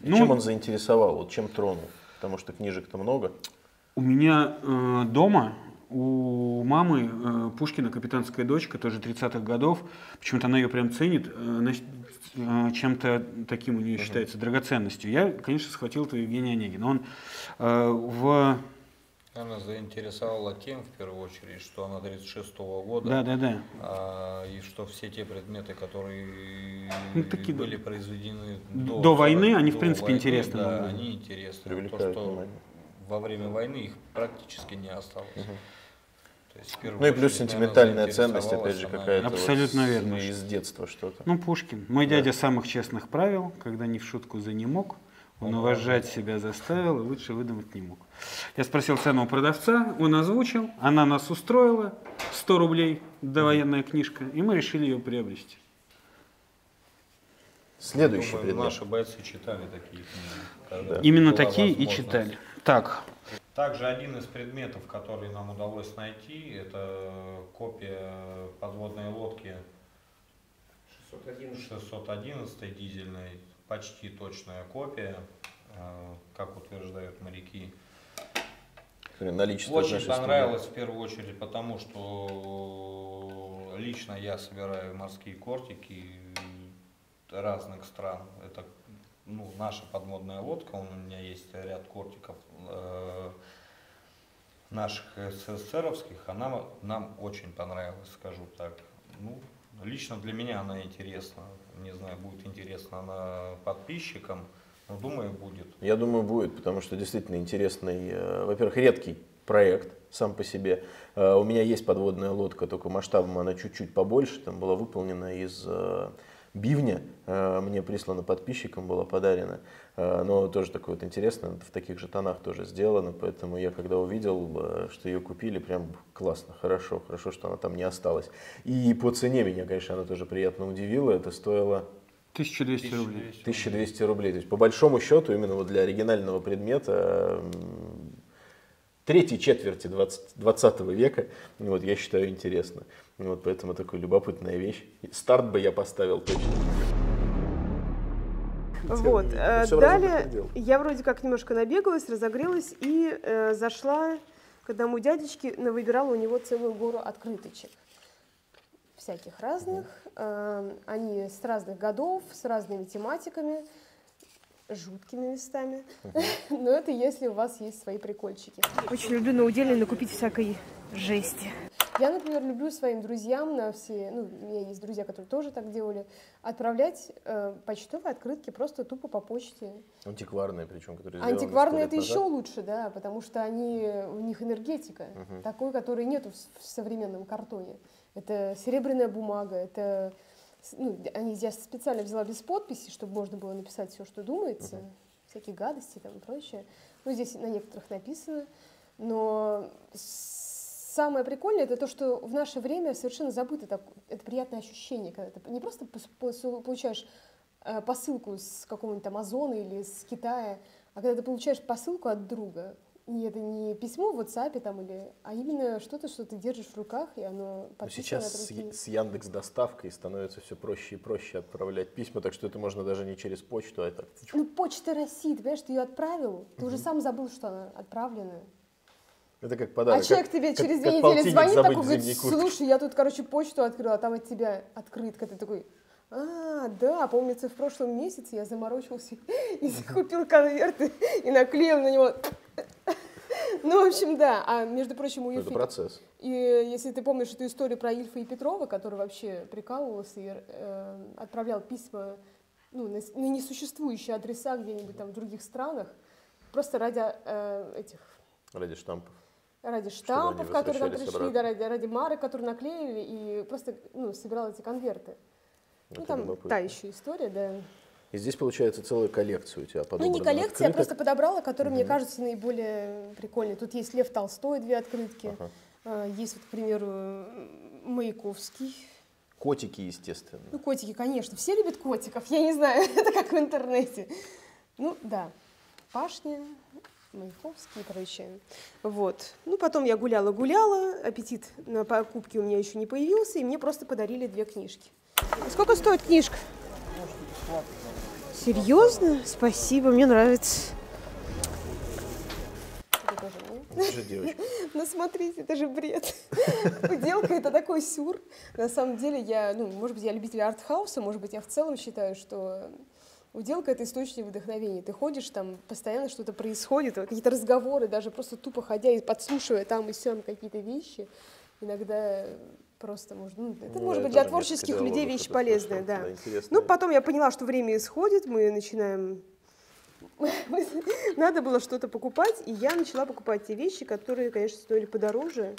И Ну, чем он заинтересовал, вот чем тронул? Потому что книжек-то много. У меня э, дома у мамы э, Пушкина «Капитанская дочка», тоже 30-х годов. Почему-то она ее прям ценит. э, э, чем-то таким у нее считается драгоценностью. Я, конечно, схватил этого Евгения Онегина. Он э, в... Наверное, заинтересовала тем, в первую очередь, что она 36 года. Да, да, да. а, и что все те предметы, которые Ну, такие, да. были произведены До до, войны, они, в до принципе, войны, интересны Да, были. они интересны. То, Привлекают что внимание. во время войны их практически не осталось. То есть, в первую Ну и плюс сентиментальная ценность, опять же, она какая-то вот Абсолютно с- верно. из детства что-то. Ну, Пушкин. Мой дядя самых честных правил, когда не в шутку за не мог, он уважать себя заставил, и лучше выдумать не мог. Я спросил цену у продавца, он озвучил, она нас устроила, 100 рублей довоенная книжка, и мы решили ее приобрести. Следующий Думаю, предмет. Наши бойцы читали такие книги. когда Именно такие и читали. Так, Также один из предметов, который нам удалось найти, это копия подводной лодки 611 дизельной, почти точная копия, э, как утверждают моряки. Наличие Очень понравилось в первую очередь потому, что лично я собираю морские кортики разных стран. Это ну, наша подводная лодка, у меня есть ряд кортиков э, наших СССРовских, она нам очень понравилась, скажу так. Ну, лично для меня она интересна. Не знаю, будет интересна она подписчикам, но думаю, будет. Я думаю, будет, потому что действительно интересный, э, во-первых, редкий проект сам по себе. Э, У меня есть подводная лодка, только масштабом она чуть-чуть побольше, там была выполнена из э, бивня, э, мне прислана подписчикам, была подарена, Э, но тоже такое вот интересно, в таких же тонах тоже сделано, поэтому я когда увидел, э, что ее купили, прям классно, хорошо, хорошо, что она там не осталась. И по цене меня, конечно, она тоже приятно удивила, это стоило 1200 рублей. 1200 рублей. То есть, по большому счету, именно вот для оригинального предмета третьей четверти 20, 20 века, вот, я считаю, интересно. Вот, поэтому такая любопытная вещь. Старт бы я поставил точно. Вот. э, всё в Далее я вроде как немножко набегалась, разогрелась и э, зашла к одному дядечке, выбирала у него целую гору открыточек. Всяких разных. Э, Они с разных годов, с разными тематиками, жуткими местами. Но это если у вас есть свои прикольчики. Очень люблю на уделе накупить всякой жести. Я, например, люблю своим друзьям на все, ну, у меня есть друзья, которые тоже так делали, отправлять э, почтовые открытки просто тупо по почте. Антикварные, причем, которые Антикварные 100 это лет еще назад. лучше, да, потому что они, у них энергетика, такой, которой нету в в современном картоне. Это серебряная бумага, это ну, они, я специально взяла без подписи, чтобы можно было написать все, что думается, всякие гадости там и прочее. Ну, здесь на некоторых написано. Но с- самое прикольное это то, что в наше время совершенно забыто так, это приятное ощущение, когда ты не просто получаешь э, посылку с какого-нибудь Амазона или с Китая, а когда ты получаешь посылку от друга, и это не письмо в WhatsApp там, или, а именно что-то, что ты держишь в руках, и оно Но подписано сейчас от руки. С Яндекс доставкой становится все проще и проще отправлять письма, так что это можно даже не через почту, а так. Ну, почта России, ты понимаешь, ты ее отправил, ты уже сам забыл, что она отправлена. Это как подарок. а человек тебе как- через две недели звонит, такой, говорит, слушай, я тут, короче, почту открыла, а там от тебя открытка. Ты такой, а, да, помнится, в прошлом месяце я заморочился и купил конверты и наклеил на него. Ну, в общем, да. А между прочим, у Ну, Это Ильфа- процесс. И если ты помнишь эту историю про Ильфа и Петрова, который вообще прикалывался и э, отправлял письма ну, на, на несуществующие адреса где-нибудь там в других странах, просто ради э, этих Ради штампов. Ради штампов, которые там пришли, обратно. да, ради, ради марок, которые наклеили, и просто ну, собирал эти конверты. ну, Это там любопытно. та еще история, да. И здесь получается целая коллекция у тебя Ну, подобранных не коллекция, я открыток. просто подобрала, которые мне Мгм. кажутся наиболее прикольные. Тут есть Лев Толстой, две открытки. Ага. А, Есть, вот, к примеру, Маяковский. Котики, естественно. Ну, котики, конечно. Все любят котиков. Я не знаю, это как в интернете. Ну, да. Пашня, Маяковский и прочее. Вот. Ну, потом я гуляла-гуляла, аппетит на покупки у меня еще не появился, и мне просто подарили две книжки. Сколько стоит книжка? Серьезно? Спасибо, мне нравится. Ну, смотрите, это же бред. Уделка — это такой сюр. На самом деле, я, ну, может быть, я любитель артхауса, может быть, я в целом считаю, что уделка — это источник вдохновения. Ты ходишь, там постоянно что-то происходит, какие-то разговоры, даже просто тупо ходя и подслушивая там и сям какие-то вещи. Иногда просто можно... Ну, это Ну, может быть для творческих людей вещь полезная, да. Ну, потом я поняла, что время исходит, мы начинаем надо было что-то покупать, и я начала покупать те вещи, которые, конечно, стоили подороже.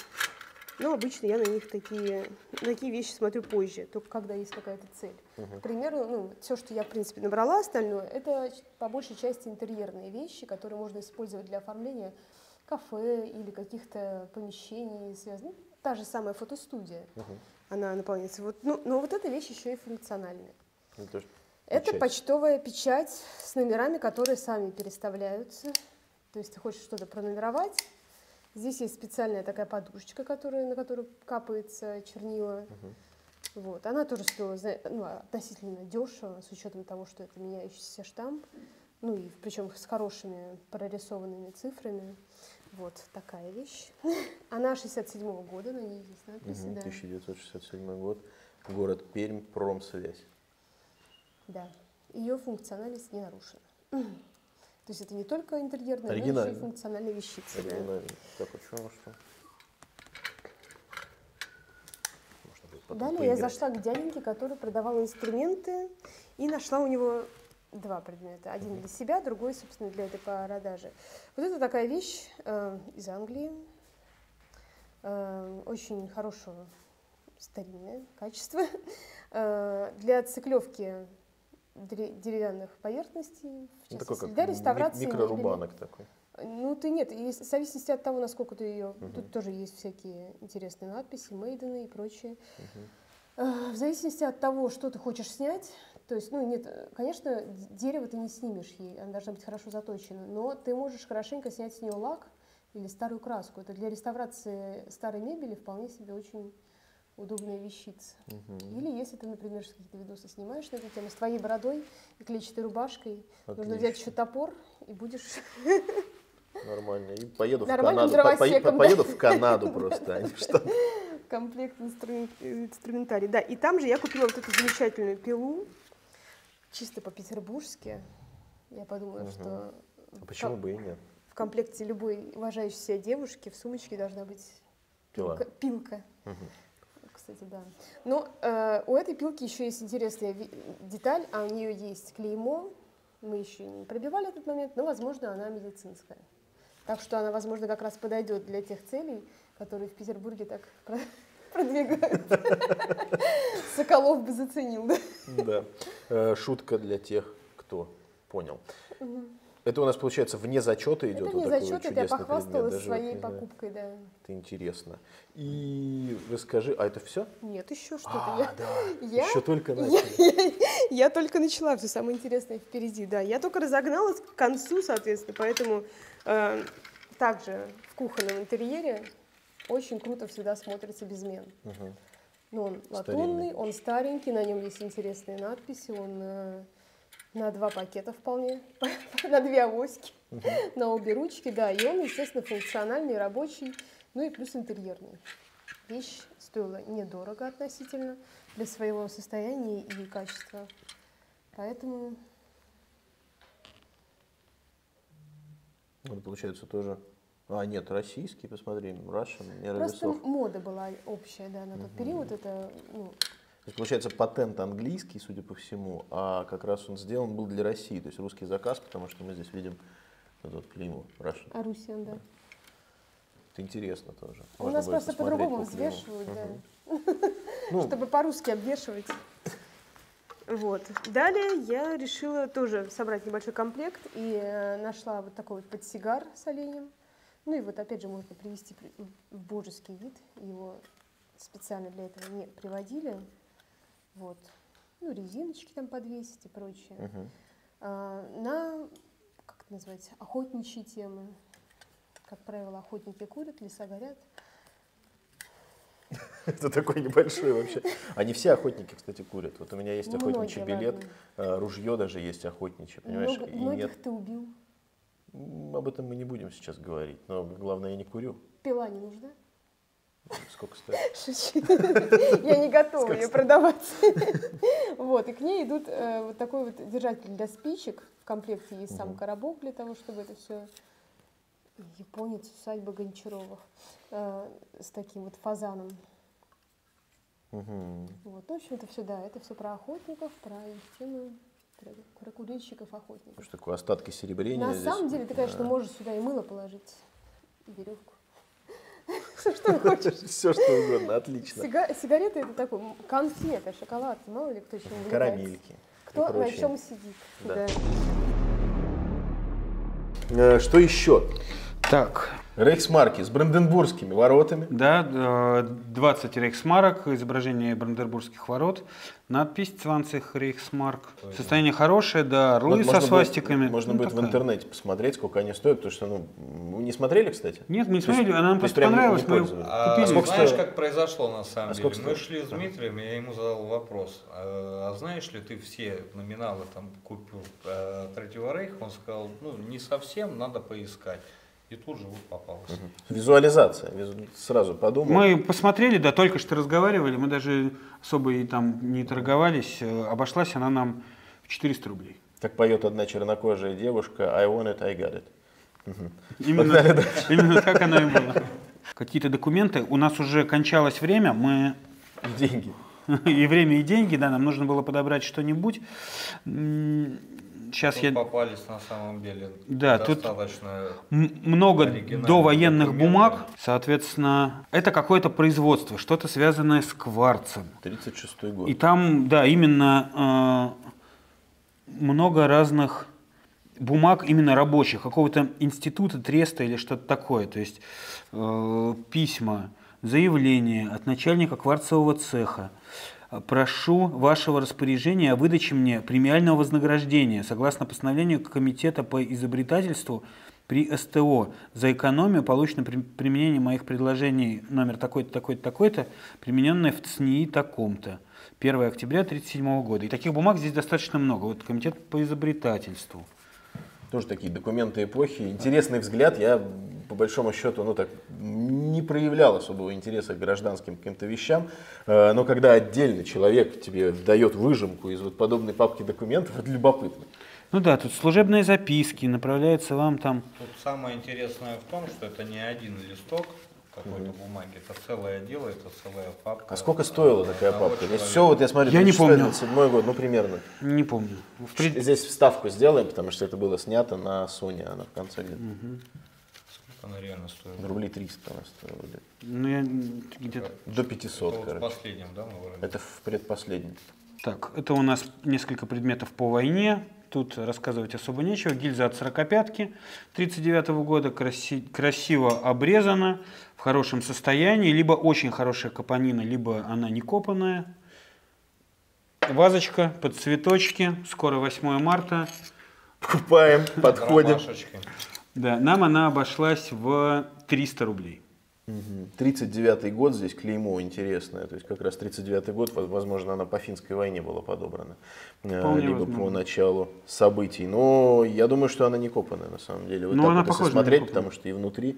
Но обычно я на них такие, на такие вещи смотрю позже, только когда есть какая-то цель. К примеру, ну, все, что я, в принципе, набрала остальное, это по большей части интерьерные вещи, которые можно использовать для оформления кафе или каких-то помещений связанных. Ну, Та же самая фотостудия, она наполняется. Вот, ну, но вот эта вещь еще и функциональная. Ну, Это печать. почтовая печать с номерами, которые сами переставляются. То есть ты хочешь что-то пронумеровать. Здесь есть специальная такая подушечка, которая, на которую капается чернила. Вот. Она тоже стоила ну, относительно дешево, с учетом того, что это меняющийся штамп. Ну и причем с хорошими прорисованными цифрами. Вот такая вещь. Она 67 года, на ней есть надпись. Мгм, да. 1967 год. Город Пермь, промсвязь. Да. Ее функциональность не нарушена. То есть это не только интерьерная, но и функциональная вещица. да. Оригинально. Так, а что, ну что? Можно будет потом Далее я поиграть. зашла к дяденьке, который продавал инструменты, и нашла у него два предмета. Один для себя, другой, собственно, для этой продажи. Вот это такая вещь э, из Англии, э, очень хорошего старинное качество, э, для циклевки деревянных поверхностей, в Ну, такой частности, как для ми- реставрации мебели. микрорубанок такой. Ну, ты нет, и в зависимости от того, насколько ты ее... Мгм. Тут тоже есть всякие интересные надписи, мейдены и прочее. Э, В зависимости от того, что ты хочешь снять, то есть, ну, нет, конечно, дерево ты не снимешь ей, она должна быть хорошо заточена, но ты можешь хорошенько снять с нее лак или старую краску. Это для реставрации старой мебели вполне себе очень удобная вещица. Или если ты, например, какие-то видосы снимаешь на эту тему с твоей бородой и клетчатой рубашкой, нужно взять Отлично. еще топор и будешь Нормально. И поеду Нормальным в Канаду. По- по- по- Поеду да. в Канаду просто, а не в Штаты. комплект инструмен- инструментарий. Да, и там же я купила вот эту замечательную пилу, чисто по-петербургски. Я подумала, что А почему бы и нет? в комплекте любой уважающей себя девушки в сумочке должна быть Пила. пилка. Кстати, да. Но э, у этой пилки еще есть интересная деталь, а у нее есть клеймо. Мы еще не пробивали этот момент, но, возможно, она медицинская. Так что она, возможно, как раз подойдет для тех целей, которые в Петербурге так про- продвигают. Соколов бы заценил, да? Э, Шутка для тех, кто понял. Это у нас, получается, вне зачета идет Это вот не такой зачет, вот это я предмет, похвасталась даже своей вот, покупкой, да. Это интересно. И расскажи, а это все? Нет, еще что-то. А, я, да, я, еще только я, начали. я- я только начала, все самое интересное впереди, да. Я только разогналась к концу, соответственно, поэтому также в кухонном интерьере очень круто всегда смотрится безмен. Мгм. Ну, он латунный, он старенький, на нем есть интересные надписи, он э, на два пакета вполне, на две авоськи, на обе ручки, да, и он, естественно, функциональный, рабочий, ну и плюс интерьерный. Вещь стоила недорого относительно для своего состояния и качества, поэтому Это получается тоже... А, нет, российский, посмотри, Russian, не просто Равесов. мода была общая, да, на тот период, это, ну, То есть, получается, патент английский, судя по всему, а как раз он сделан был для России, то есть русский заказ, потому что мы здесь видим вот эту клейму Russian. Арусиан, да. Это интересно тоже. У Можно нас будет просто по-другому по взвешивают, Мгм. да. Ну. Чтобы по-русски обвешивать. Вот. Далее я решила тоже собрать небольшой комплект и э, нашла вот такой вот подсигар с оленем. Ну и вот опять же можно привести при- в божеский вид. Его специально для этого не приводили. Вот. Ну, резиночки там подвесить и прочее. Мгм. А, на, как это называется, охотничьи темы. Как правило, охотники курят, леса горят. Это такой небольшой вообще. Они все охотники, кстати, курят. Вот у меня есть Многие, охотничий билет, э, ружье даже есть охотничье, понимаешь? Многих ты убил. об этом мы не будем сейчас говорить. Но главное, я не курю. Пила не нужна? Сколько стоит? Шучу. Я не готова ее продавать. Вот, и к ней идут э, вот такой вот держатель для спичек. В комплекте есть сам коробок для того, чтобы это все японец усадьба Гончаровых э, с таким вот фазаном. Мгм. Вот, ну, в общем, это все, да, это все про охотников, про их тему, про, курильщиков, охотников. Что такое остатки серебрения На здесь? самом деле, ты, конечно, Да. можешь сюда и мыло положить, и веревку. Что хочешь. Все что угодно, отлично. Сига- Сигареты это такой конфеты, шоколадки, мало ли кто чем. Карамельки. Кто на чем сидит. Э, Что еще? Так. Рейхсмарки с бранденбургскими воротами. Да, э, 20 рейхсмарок, изображение Бранденбургских ворот, надпись 20 рейхсмарк. Состояние хорошее, да, орлы Вот со свастиками. Будет, можно Ну, будет в такая. интернете посмотреть, сколько они стоят, потому что, ну, вы не смотрели, кстати? Нет, мы не есть- смотрели, она нам просто понравилась, не мы? А, купили. сколько знаешь, стоило? как произошло на самом А деле? сколько Мы шли с Дмитрием, я ему задал вопрос. А, а знаешь ли ты все номиналы там купил э, Третьего Рейха? Он сказал, ну не совсем, надо поискать. И тут же вот попалось. Визуализация. визу- Сразу подумал. Мы посмотрели, да, только что разговаривали, мы даже особо и там не торговались. э, Обошлась она нам в 400 рублей. Как поет одна чернокожая девушка, I want it, I got it. Именно, именно так оно и было. Какие-то документы, у нас уже кончалось время, мы... Деньги. И время, и деньги, да, нам нужно было подобрать что-нибудь. Сейчас Тут я... попались на самом деле Да, тут достаточно М- много довоенных документы. бумаг, соответственно, это какое-то производство, что-то связанное с кварцем. 36 год. И там, да, именно э, много разных бумаг именно рабочих, какого-то института, треста или что-то такое. То есть э, письма, заявления от начальника кварцевого цеха. Прошу вашего распоряжения о выдаче мне премиального вознаграждения согласно постановлению Комитета по изобретательству при СТО за экономию, полученную при применении моих предложений номер такой-то, такой-то, такой-то, примененное в ЦНИИ таком-то. 1 октября 1937 года. И таких бумаг здесь достаточно много. Вот Комитет по изобретательству. Тоже такие документы эпохи. Интересный взгляд. Я, по большому счету, ну так, не проявлял особого интереса к гражданским каким-то вещам. Э, Но когда отдельный человек тебе дает выжимку из вот подобной папки документов, это любопытно. Ну да, тут служебные записки, направляется вам там... Тут самое интересное в том, что это не один листок какой-то бумаги, это целое дело, это целая папка. А сколько стоила такая папка? Здесь все, вот я смотрю, Я не помню. седьмой год, ну примерно. Не помню. В три- Здесь вставку сделаем, потому что это было снято на Sony, она в конце где-то. она реально стоит. Рублей 300 она стоила. да. Ну, я где-то... До 500, Это вот в короче. последнем, да, мы вроде? Это в предпоследнем. Так, это у нас несколько предметов по войне. Тут рассказывать особо нечего. Гильза от 45-ки 39 года, краси- красиво обрезана, в хорошем состоянии, либо очень хорошая капонина, либо она не копанная. Вазочка под цветочки, скоро 8 марта. Покупаем, подходим. Ромашечкой. Да, нам она обошлась в 300 рублей. Мгм. 39-й год здесь клеймо интересное. То есть как раз 39-й год, во- возможно, она по финской войне была подобрана. Э, Вполне Либо по возможно. началу событий. Но я думаю, что она не копанная на самом деле. Вот Ну, так она вот, если смотреть, потому что и внутри,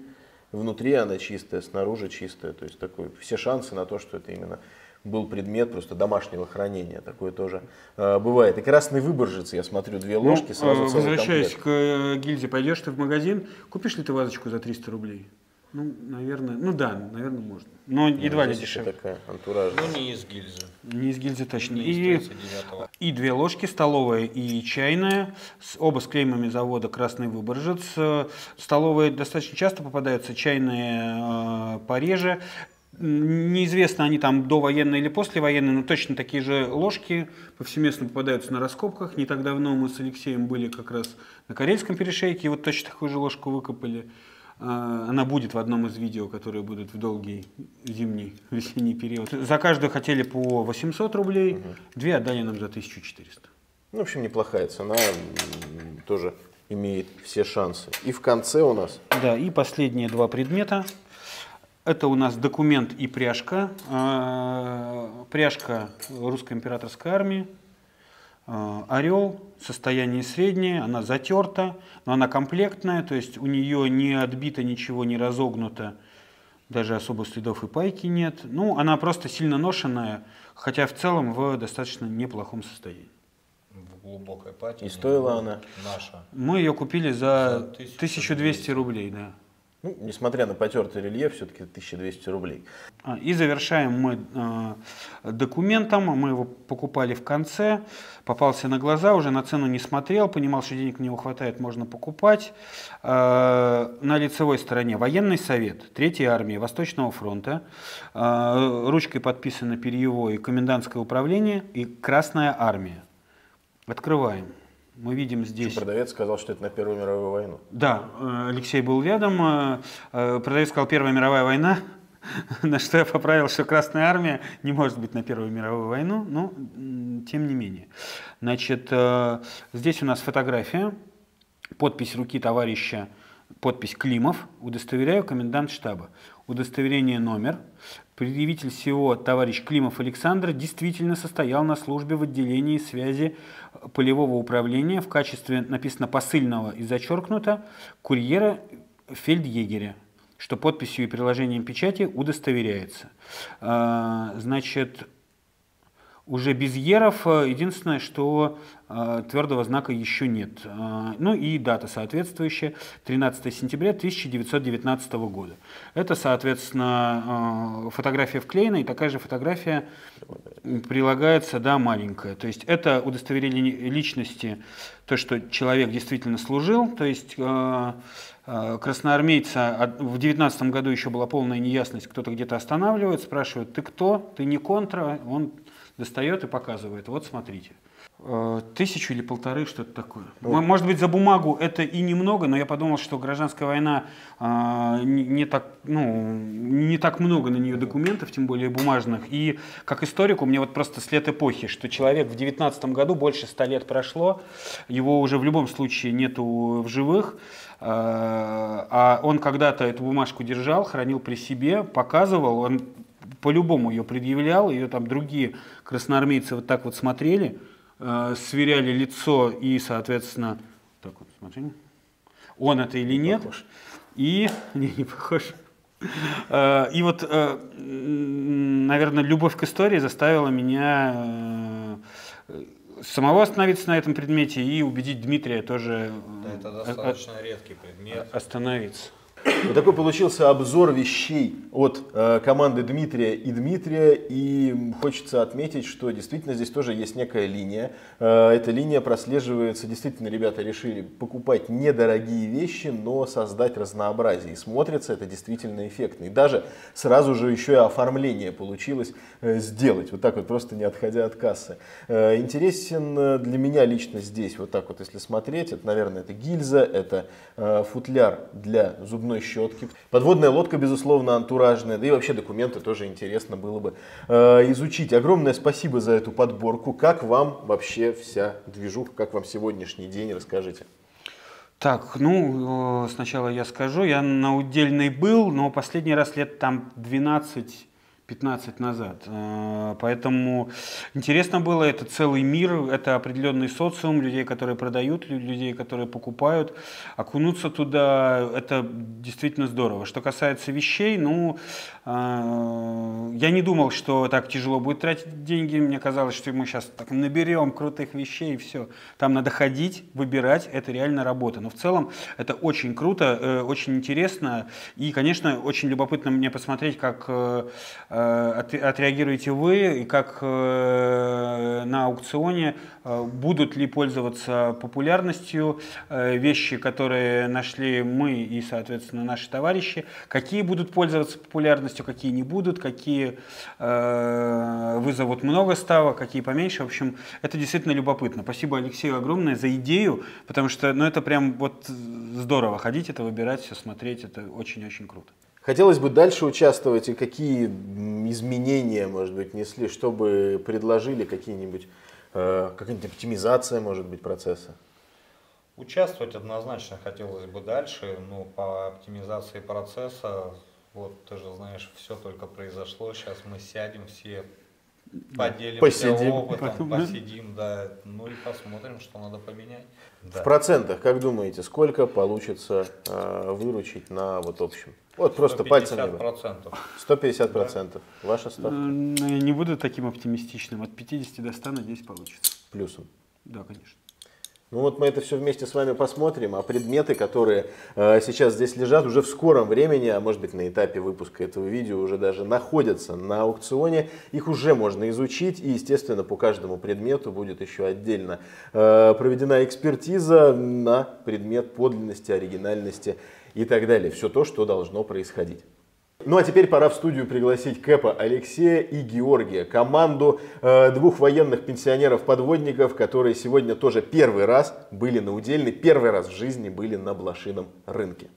внутри она чистая, снаружи чистая. То есть такой, все шансы на то, что это именно был предмет просто домашнего хранения. Такое тоже э, бывает. И красный выборжец, я смотрю, две Ну, ложки, сразу э, возвращаясь к э, гильзе, пойдешь ты в магазин, купишь ли ты вазочку за 300 рублей? Ну, наверное, ну да, наверное, можно. Но едва ли дешевле. такая антуражная. Ну, не из гильзы. Не из гильзы точно. Не И, из 39-го. и две ложки, столовая и чайная, с- оба с клеймами завода «Красный Выборжец». Столовые достаточно часто попадаются, чайные э, пореже. Неизвестно, они там довоенные или послевоенные, но точно такие же ложки повсеместно попадаются на раскопках. Не так давно мы с Алексеем были как раз на Карельском перешейке, и вот точно такую же ложку выкопали. А, Она будет в одном из видео, которые будут в долгий зимний, весенний период. За каждую хотели по 800 рублей, две отдали нам за 1400. Ну, в общем, неплохая цена, тоже имеет все шансы. И в конце у нас Да, и последние два предмета. Это у нас документ и пряжка. А, Пряжка русской императорской армии. А, Орел, состояние среднее, она затерта, но она комплектная, то есть у нее не отбито ничего, не разогнуто, даже особо следов и пайки нет. Ну, она просто сильно ношенная, хотя в целом в достаточно неплохом состоянии. В глубокой патине. И стоила она? Наша. Мы ее купили за За 1200 рублей, да. Ну, несмотря на потертый рельеф, все-таки 1200 рублей. А, И завершаем мы э, документом. Мы его покупали в конце. Попался на глаза, уже на цену не смотрел, понимал, что денег него хватает, можно покупать. Э, На лицевой стороне военный совет Третьей армии Восточного фронта. Э, Ручкой подписано перьевое комендантское управление и Красная армия. Открываем. Мы видим здесь... Продавец сказал, что это на Первую мировую войну. Да, э, Алексей был рядом. э, э, Продавец сказал, Первая мировая война. На что я поправил, что Красная Армия не может быть на Первую мировую войну, но тем не менее. Значит, здесь у нас фотография, подпись руки товарища, подпись Климов, удостоверяю комендант штаба. Удостоверение номер. Предъявитель всего товарищ Климов Александр действительно состоял на службе в отделении связи полевого управления в качестве, написано, посыльного и зачеркнуто, курьера фельдъегеря что подписью и приложением печати удостоверяется. А, Значит, уже без еров, э, единственное, что э, твердого знака еще нет. А, Ну и дата соответствующая, 13 сентября 1919 года. Это, соответственно, э, фотография вклеена, и такая же фотография прилагается, да, маленькая. То есть это удостоверение личности, то, что человек действительно служил, то есть э, э, красноармейца в 19 году еще была полная неясность, кто-то где-то останавливает, спрашивает, ты кто, ты не контра, он достает и показывает, вот смотрите. Э, Тысячу или полторы, что-то такое. М- Может быть, за бумагу это и немного, но я подумал, что гражданская война а, не, не так, ну, не так много на нее документов, тем более бумажных. И как историку мне вот просто след эпохи, что человек в 19 году, больше ста лет прошло, его уже в любом случае нету в живых, а а он когда-то эту бумажку держал, хранил при себе, показывал, он по-любому ее предъявлял, ее там другие красноармейцы вот так вот смотрели, э, сверяли лицо и, соответственно, так вот, смотри, он это или нет, и, не, не похож. Э, И вот, э, наверное, любовь к истории заставила меня э, самого остановиться на этом предмете и убедить Дмитрия тоже Да, это достаточно редкий предмет. остановиться. Вот такой получился обзор вещей от э, команды Дмитрия и Дмитрия. И хочется отметить, что действительно здесь тоже есть некая линия. Э, эта линия прослеживается. Действительно, ребята решили покупать недорогие вещи, но создать разнообразие. И смотрится это действительно эффектно. И даже сразу же еще и оформление получилось э, сделать. Вот так вот, просто не отходя от кассы. Э, интересен э, для меня лично здесь, вот так вот, если смотреть, это, наверное, это гильза, это э, футляр для зубной щетки. Подводная лодка, безусловно, антуражная, да и вообще документы тоже интересно было бы э, изучить. Огромное спасибо за эту подборку. Как вам вообще вся движуха, как вам сегодняшний день, расскажите. Так, ну, э, сначала я скажу, я на удельной был, но последний раз лет там 12 15 назад. Э, Поэтому интересно было, это целый мир, это определенный социум людей, которые продают, лю- людей, которые покупают. Окунуться туда, это действительно здорово. Что касается вещей, ну, э, я не думал, что так тяжело будет тратить деньги. Мне казалось, что мы сейчас так наберем крутых вещей и все. Там надо ходить, выбирать, это реально работа. Но в целом это очень круто, э, очень интересно. И, конечно, очень любопытно мне посмотреть, как отреагируете вы и как э, на аукционе э, будут ли пользоваться популярностью э, вещи, которые нашли мы и, соответственно, наши товарищи, какие будут пользоваться популярностью, какие не будут, какие э, вызовут много ставок, какие поменьше. В общем, это действительно любопытно. Спасибо Алексею огромное за идею, потому что ну, это прям вот здорово ходить, это выбирать, все смотреть, это очень-очень круто. Хотелось бы дальше участвовать и какие изменения, может быть, несли, чтобы предложили какие-нибудь, э, какая-нибудь оптимизация, может быть, процесса. Участвовать однозначно хотелось бы дальше, но по оптимизации процесса, вот ты же знаешь, все только произошло, сейчас мы сядем все, поделимся Посидим. опытом, Потом- посидим, да, ну и посмотрим, что надо поменять. Да. В процентах, как думаете, сколько получится э, выручить на вот общем? Вот просто пальцем не 150%. 150 процентов. Ваша ставка? Ну, я не буду таким оптимистичным. От 50 до 100, надеюсь, получится. Плюсом. Да, конечно. Ну вот мы это все вместе с вами посмотрим, а предметы, которые э, сейчас здесь лежат, уже в скором времени, а может быть на этапе выпуска этого видео уже даже находятся на аукционе, их уже можно изучить и, естественно, по каждому предмету будет еще отдельно э, проведена экспертиза на предмет подлинности, оригинальности и так далее. Все то, что должно происходить. Ну а теперь пора в студию пригласить Кэпа Алексея и Георгия, команду э, двух военных пенсионеров-подводников, которые сегодня тоже первый раз были на удельной, первый раз в жизни были на блошином рынке.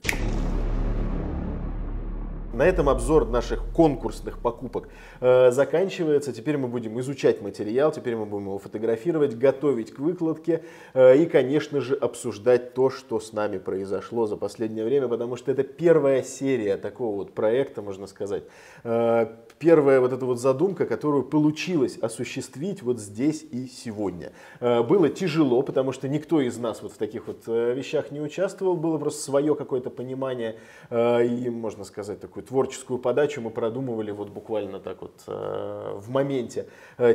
На этом обзор наших конкурсных покупок э, заканчивается. Теперь мы будем изучать материал, теперь мы будем его фотографировать, готовить к выкладке э, и, конечно же, обсуждать то, что с нами произошло за последнее время, потому что это первая серия такого вот проекта, можно сказать. Э, первая вот эта вот задумка, которую получилось осуществить вот здесь и сегодня. Э, было тяжело, потому что никто из нас вот в таких вот э, вещах не участвовал, было просто свое какое-то понимание э, и, можно сказать, такую творческую подачу мы продумывали вот буквально так вот в моменте.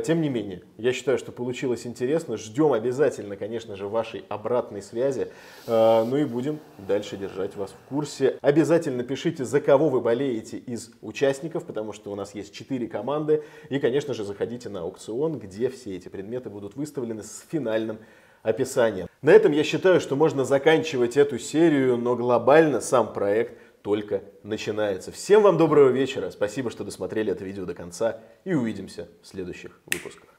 Тем не менее, я считаю, что получилось интересно. Ждем обязательно, конечно же, вашей обратной связи. Ну и будем дальше держать вас в курсе. Обязательно пишите, за кого вы болеете из участников, потому что у есть 4 команды. И, конечно же, заходите на аукцион, где все эти предметы будут выставлены с финальным описанием. На этом я считаю, что можно заканчивать эту серию, но глобально сам проект только начинается. Всем вам доброго вечера. Спасибо, что досмотрели это видео до конца. И увидимся в следующих выпусках.